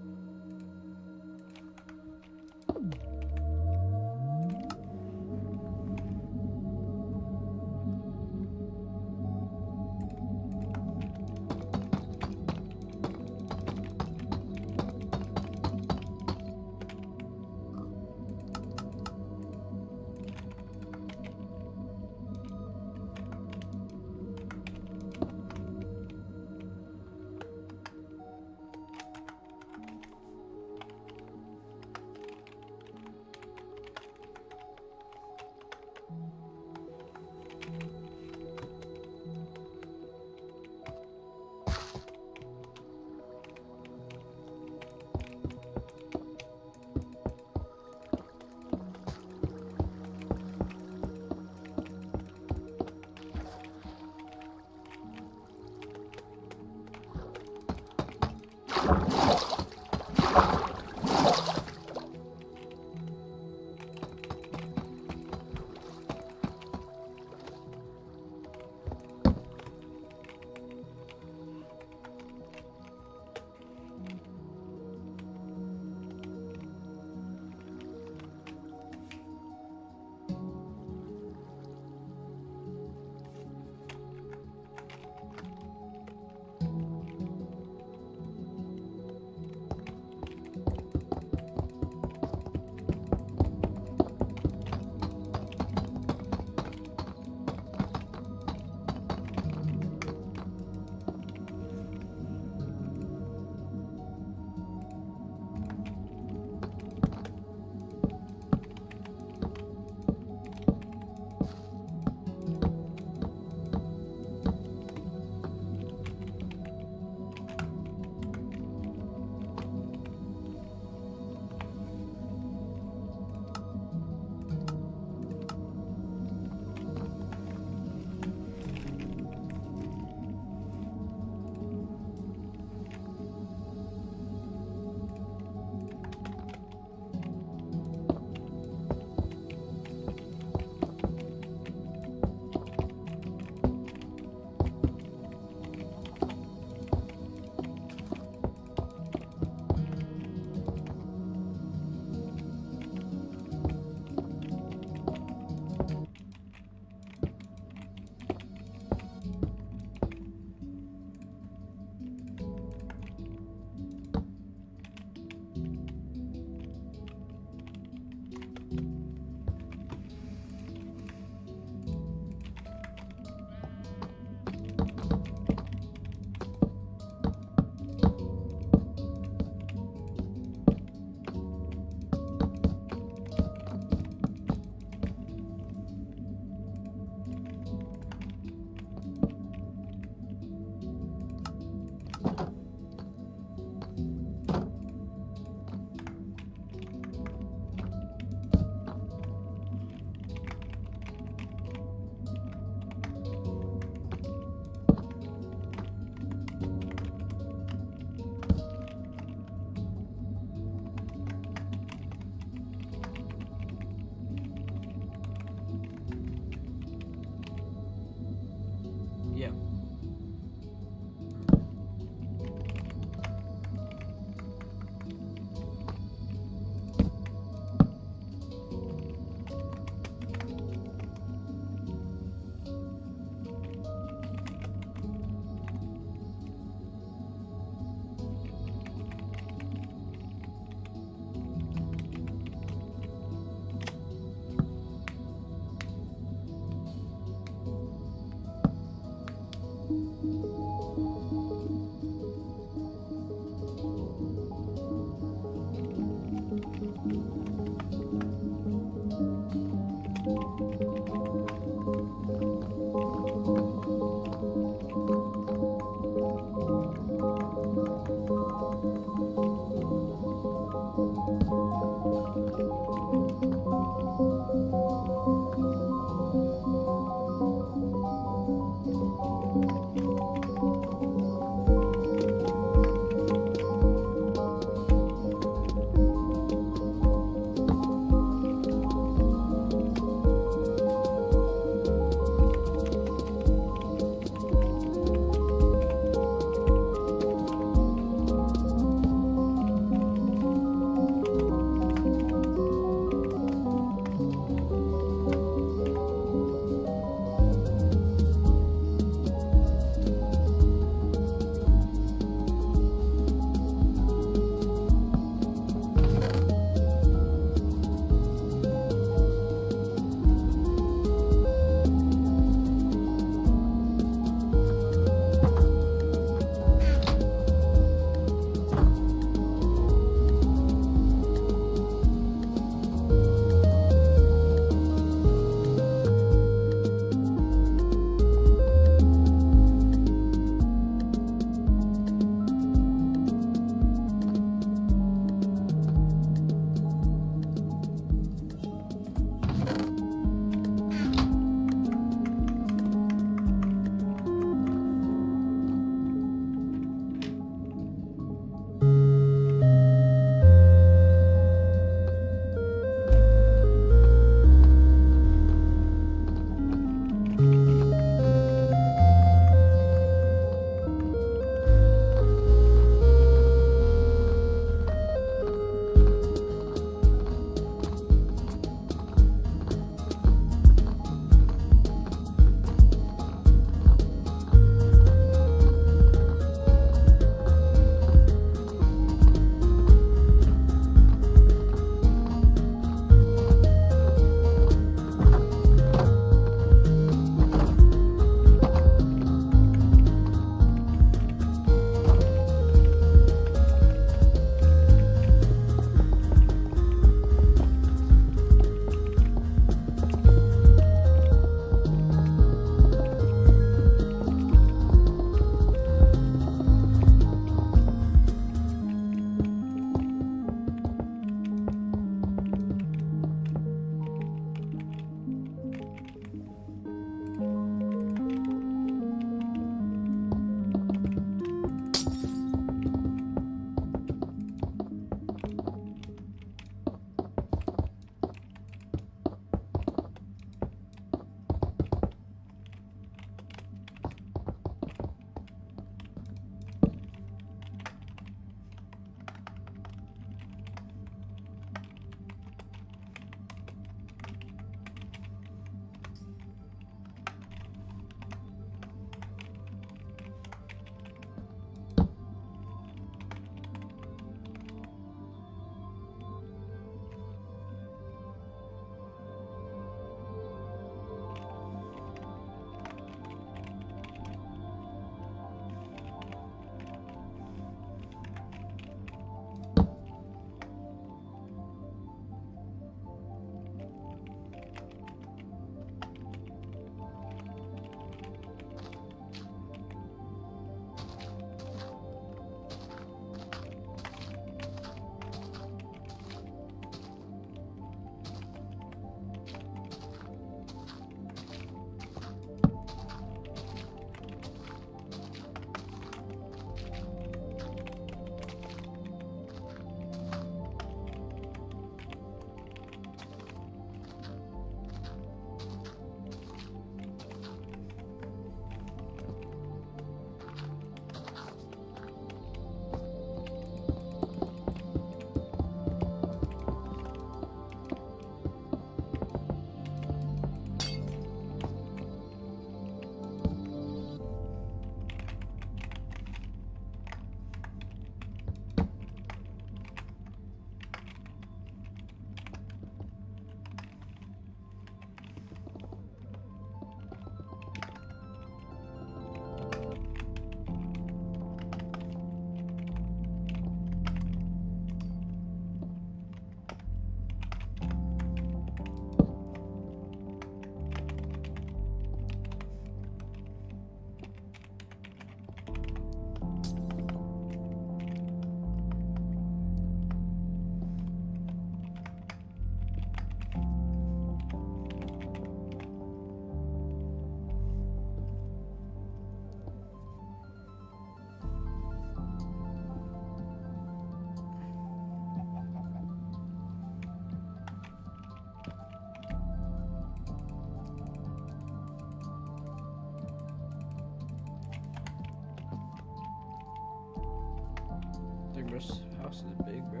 House is big, bro.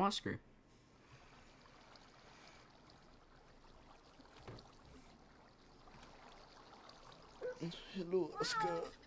Oscar. Hello, Oscar.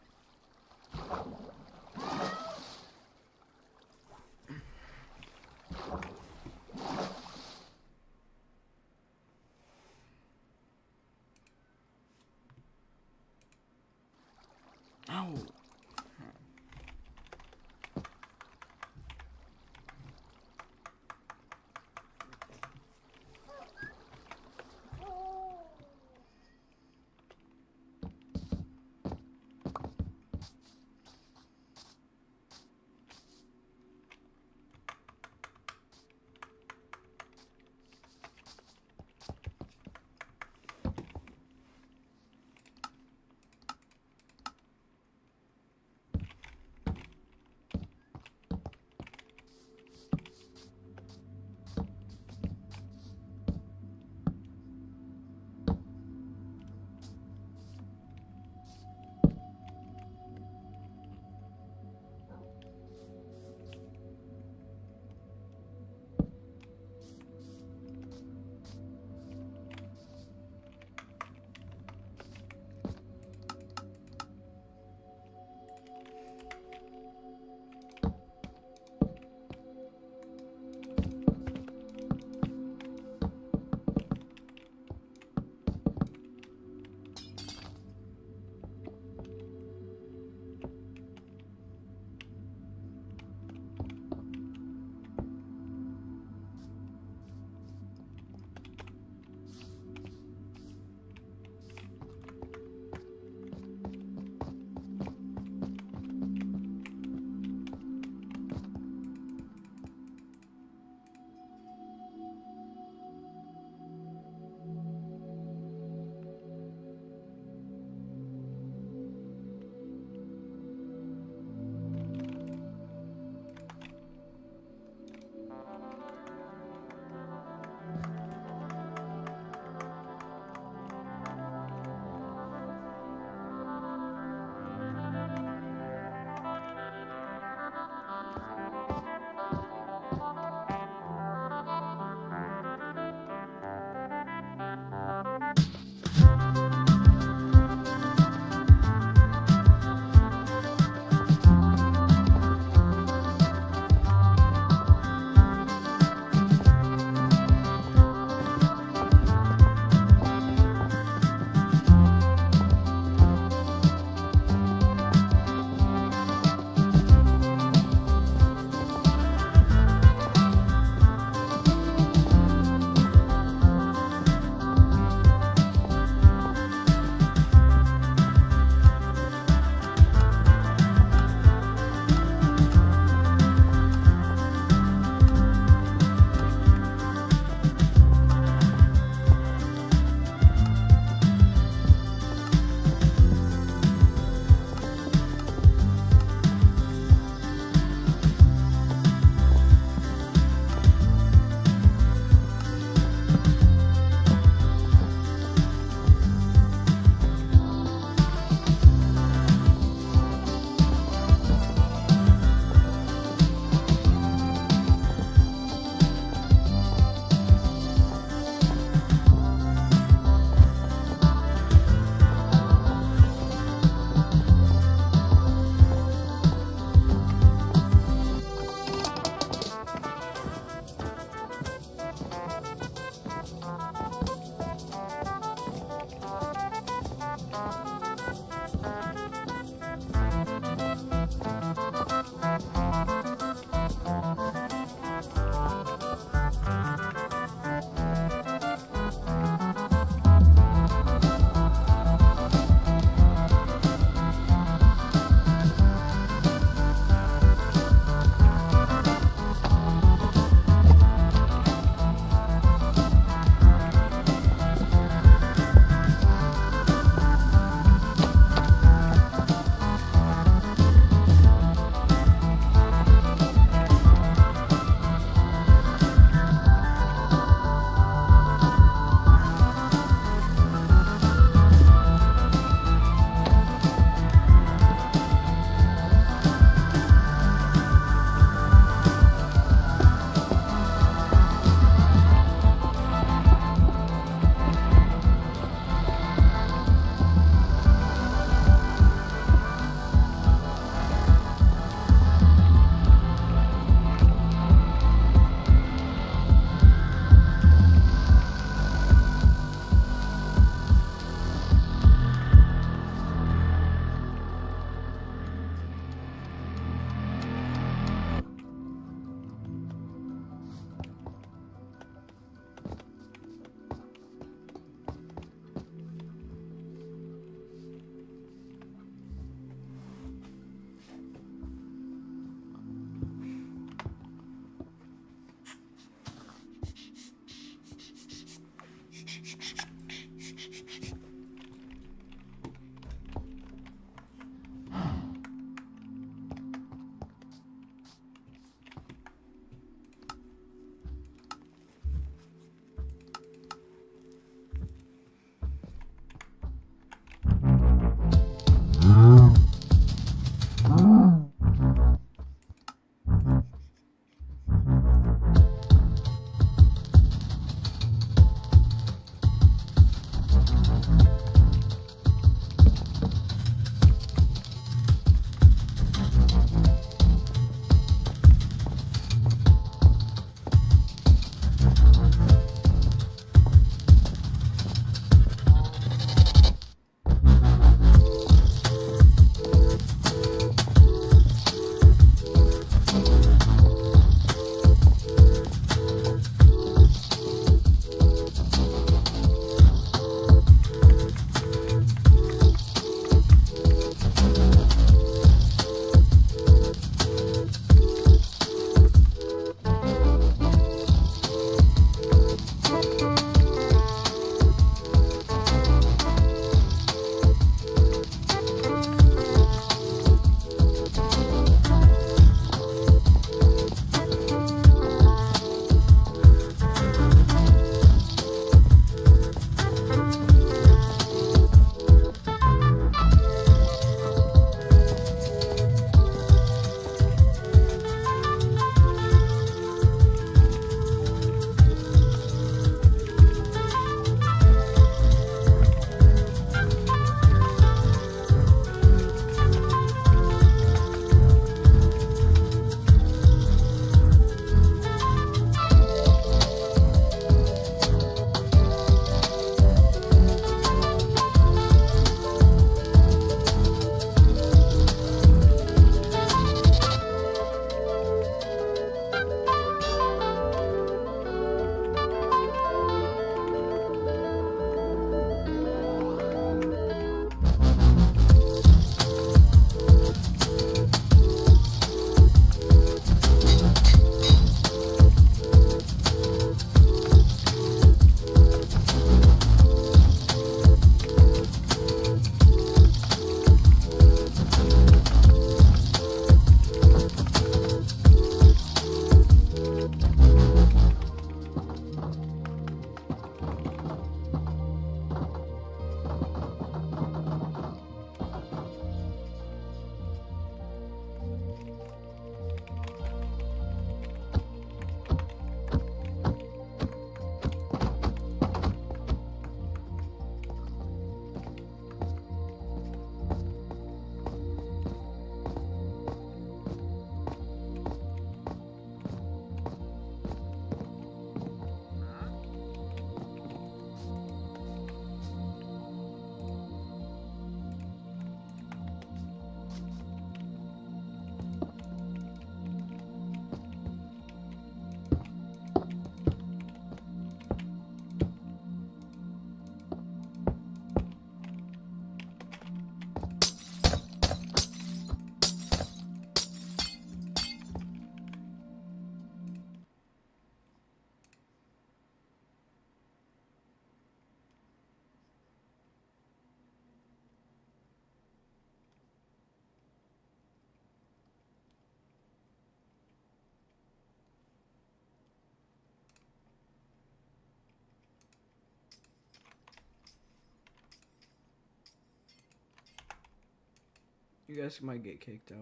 You guys might get kicked out.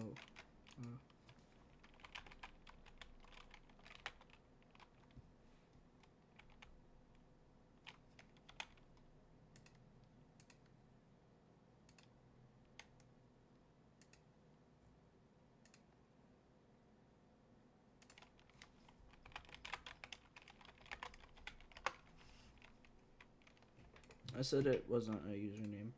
Uh, I said it wasn't a username.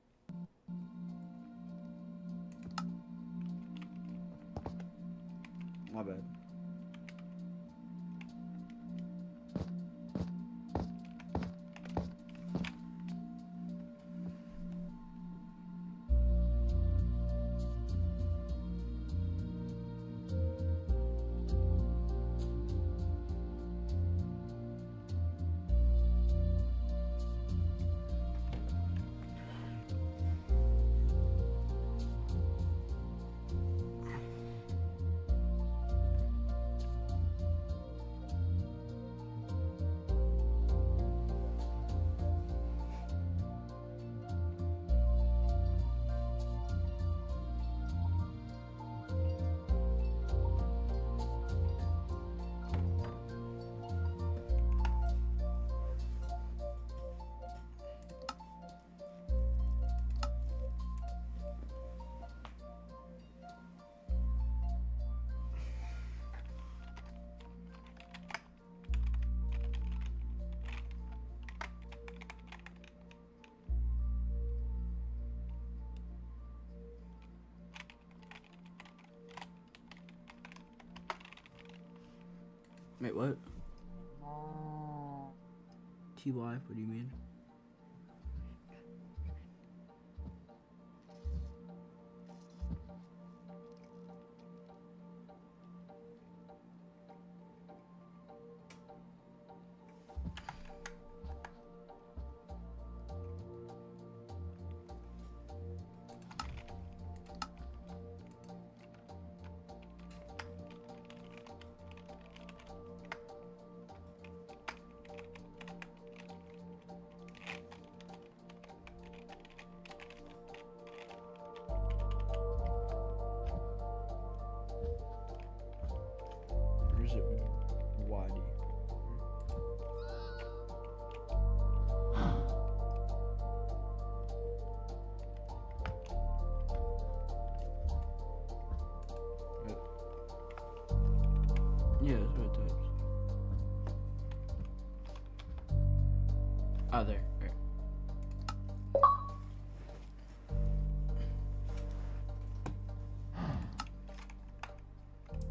TY,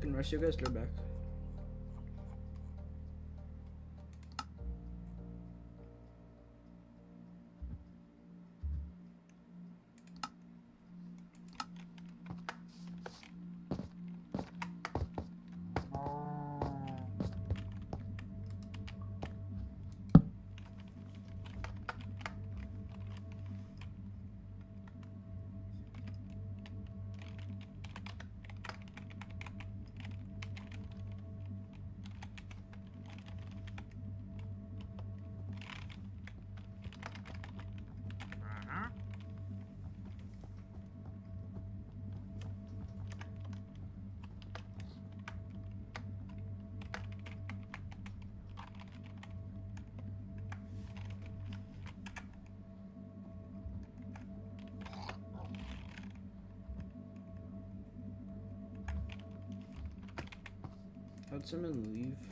The rest you guys go back? How'd someone leave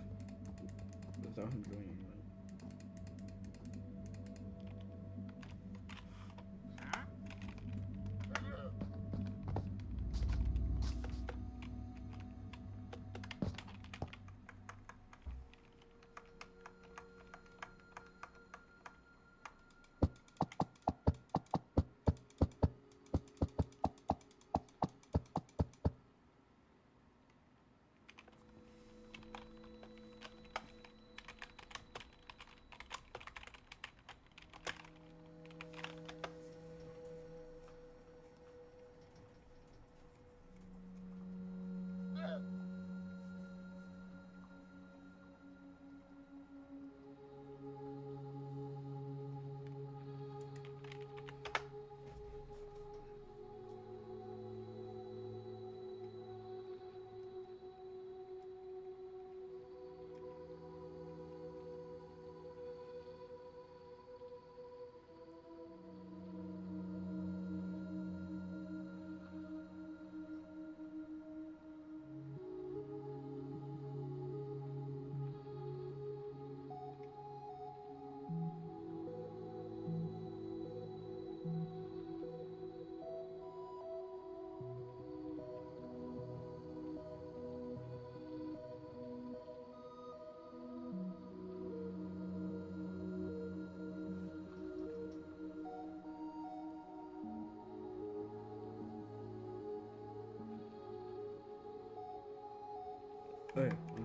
Oh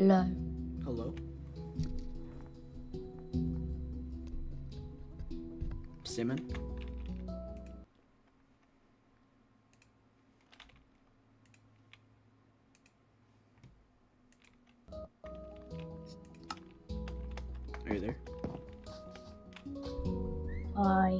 Hello. Hello? Simon? Are you there? Hi.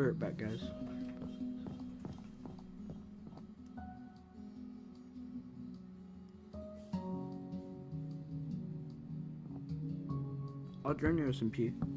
Be right back, guys. I'll join you SMP.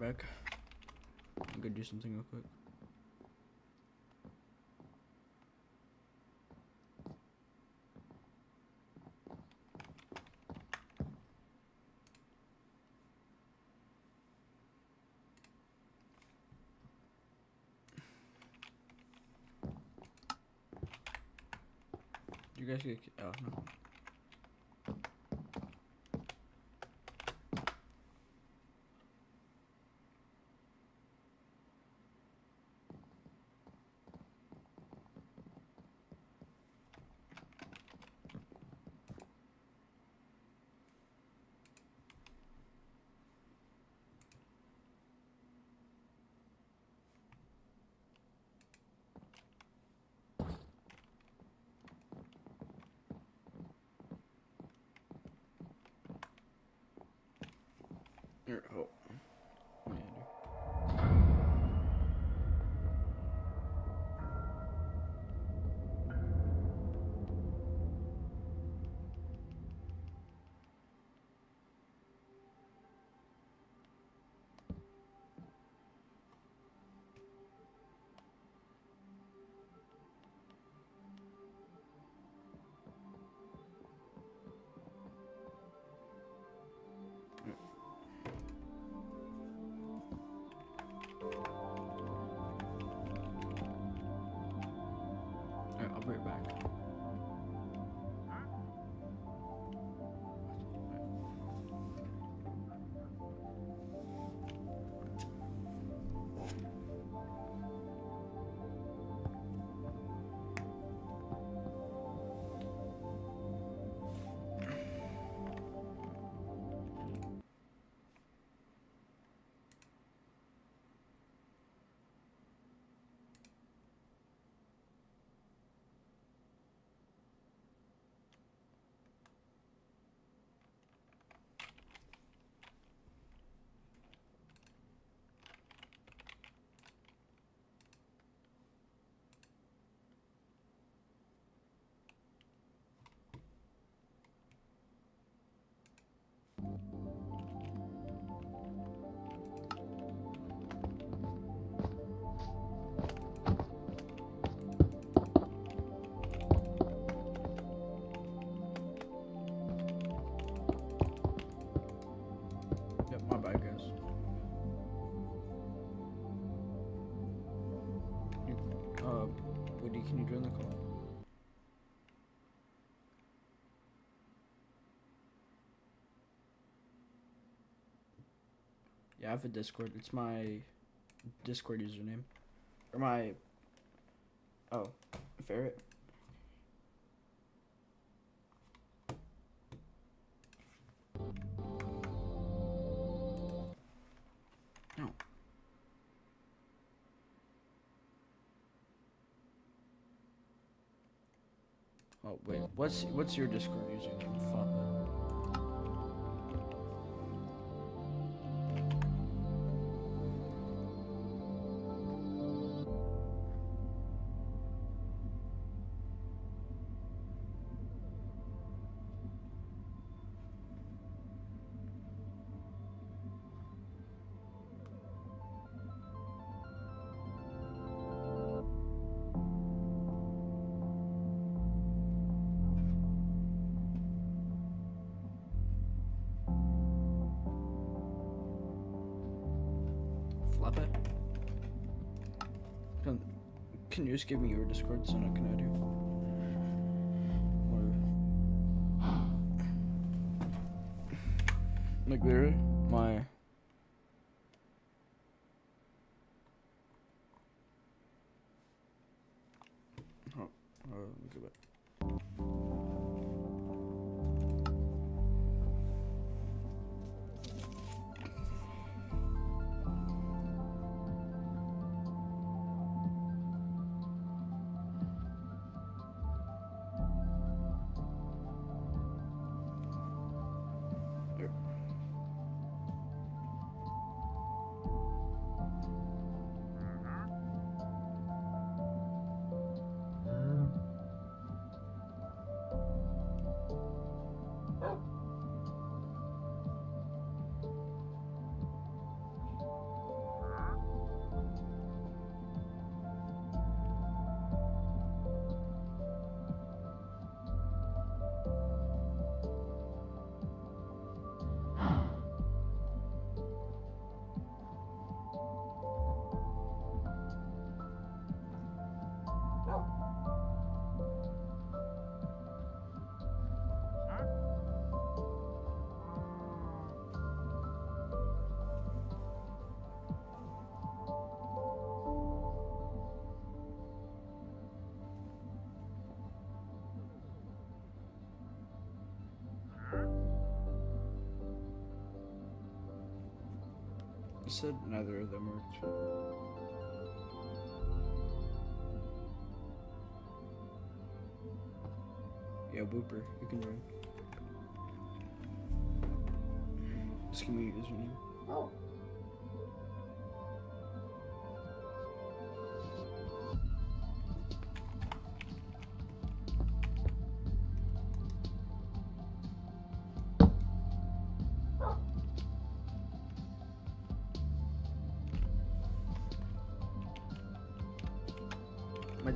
Back. I'm gonna do something real quick. You guys get oh no. I have a Discord. It's my Discord username. Or my. Oh, ferret. No. Oh wait, what's what's your Discord username? Fuck. you just give me your Discord so what can I do? Or... Like, literally, my... said neither of them worked. Yeah, Booper, you can join. Just give me your username.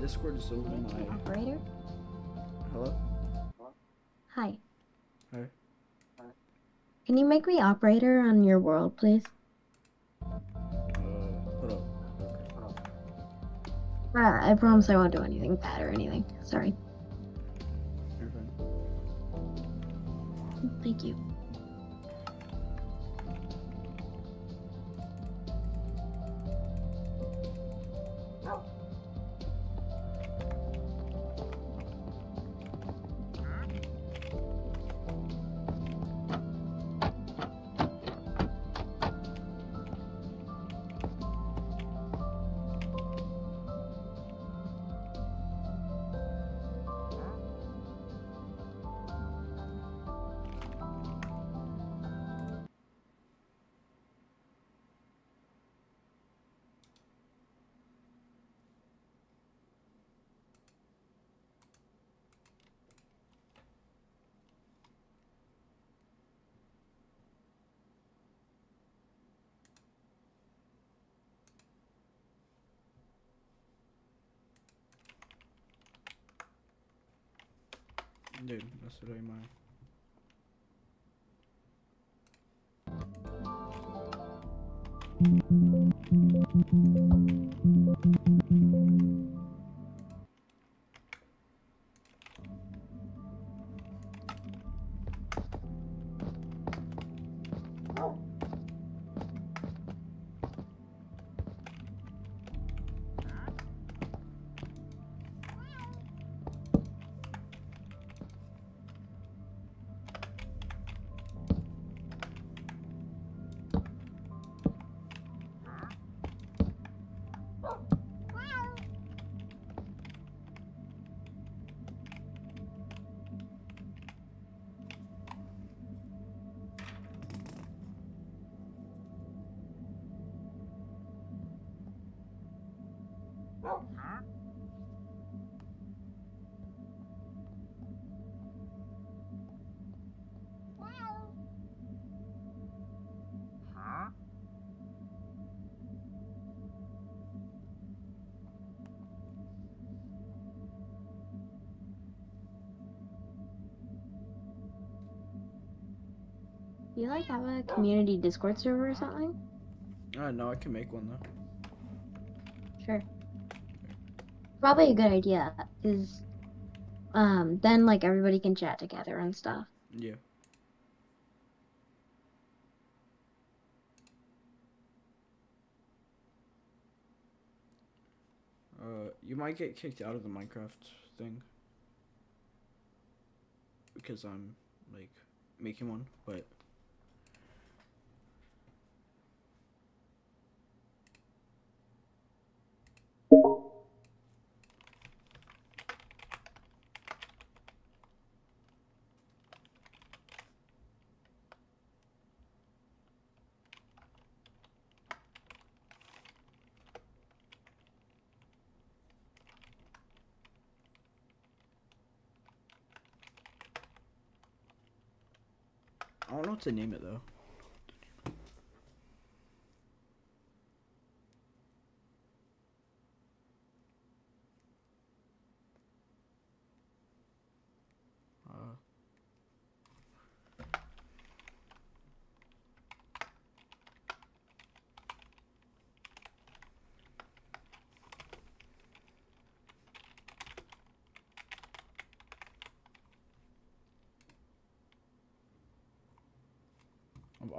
Discord is over my. Operator? Hello? Hi. Hi. Can you make me operator on your world, please? Uh, hold up. Uh, I promise I won't do anything bad or anything. Sorry. You're fine. Thank you. Dude, that's you like have a community Discord server or something? Uh, no, I can make one though. Sure. Probably a good idea is, um, then like everybody can chat together and stuff. Yeah. Uh, you might get kicked out of the Minecraft thing because I'm like making one, but to name it though. Uh,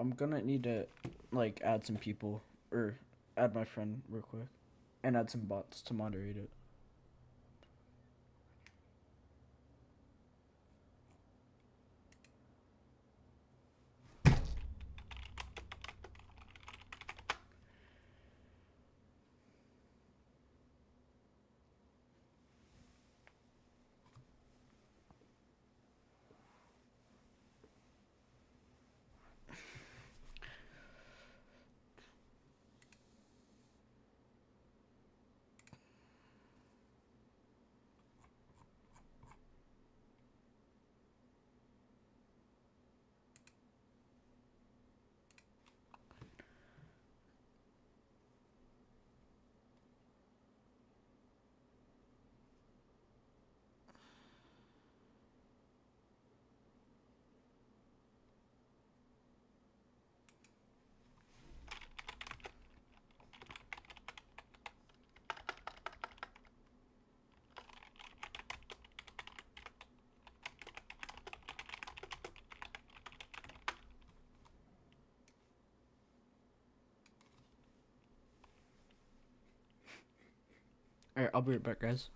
I'm- gonna need to like add some people or add my friend real quick and add some bots to moderate it. Alright, I'll be right back, guys.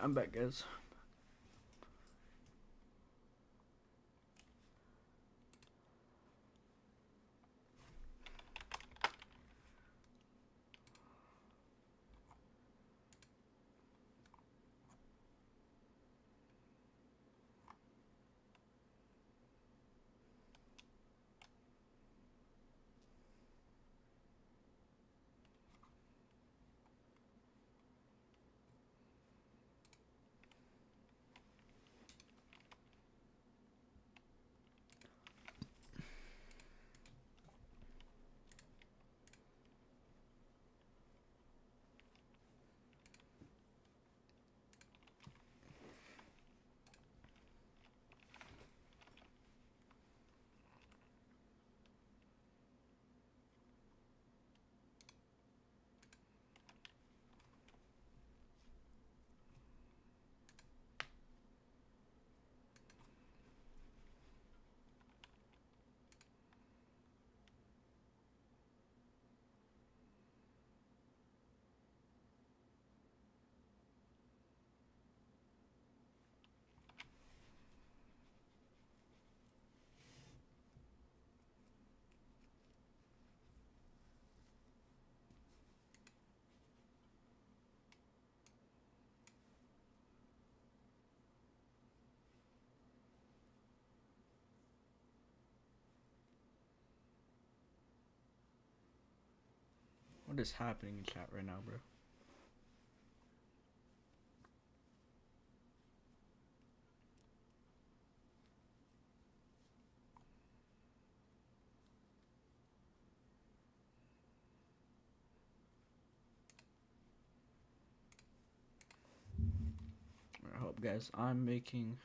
I'm back, guys. What is happening in chat right now, bro? I hope, guys. I'm making.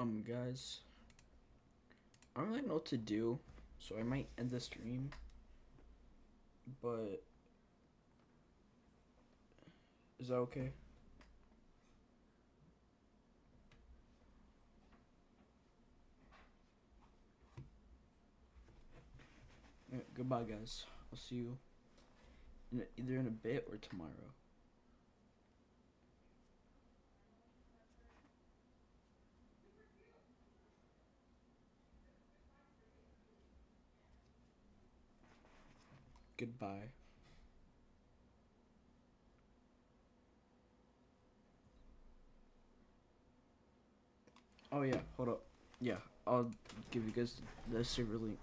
Um, guys, I don't really know what to do, so I might end the stream. But is that okay? Goodbye, guys. I'll see you in a, either in a bit or tomorrow. Goodbye. Oh yeah, hold up. Yeah, I'll give you guys the server link.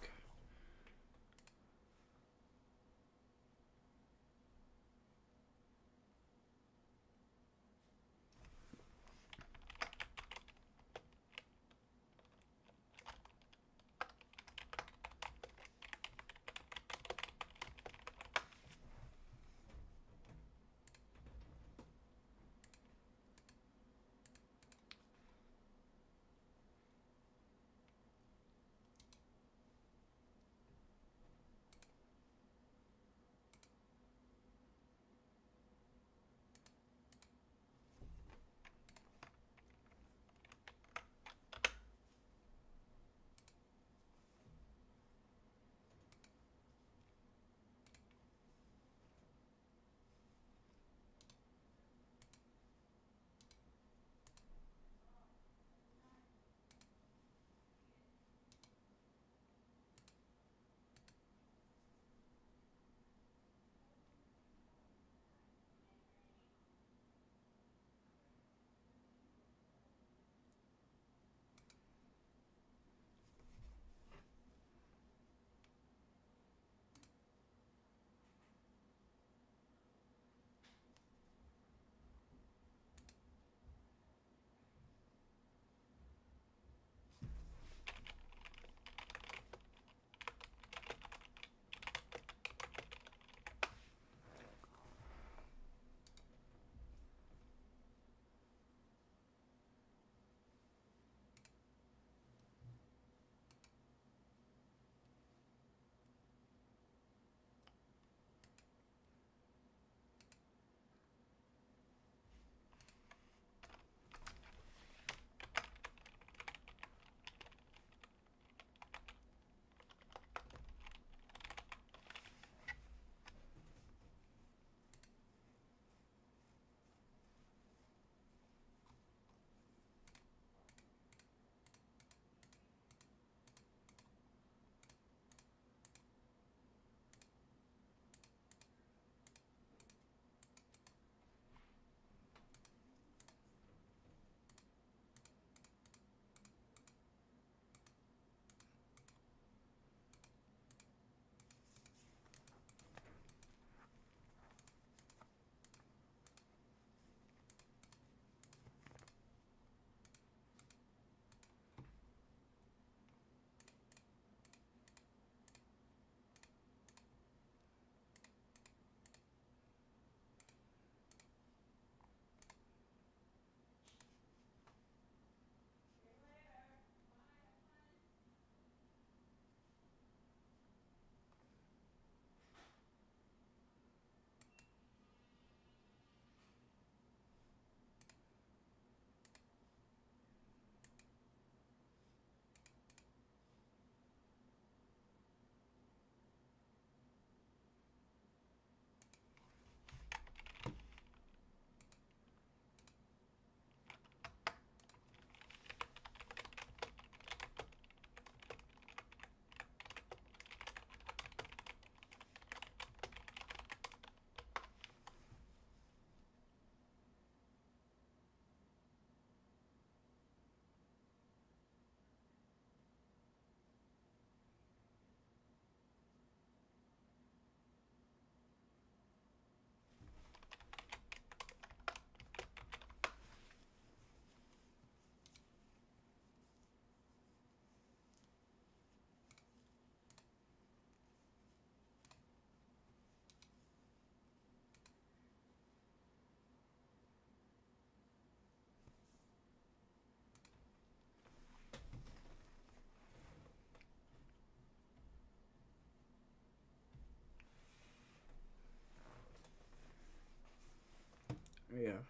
Yeah,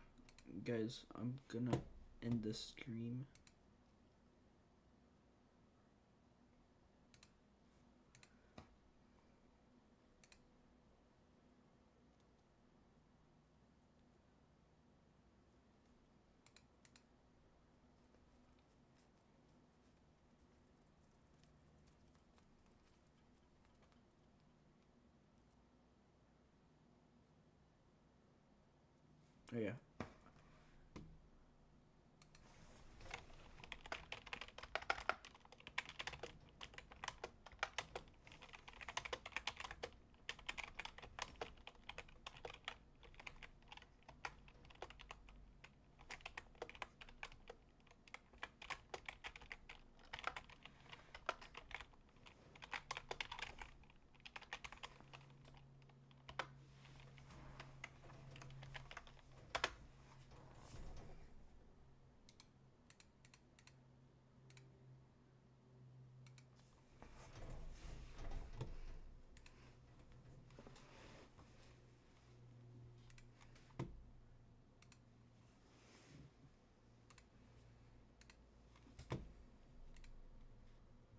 guys, I'm gonna end the stream. Yeah.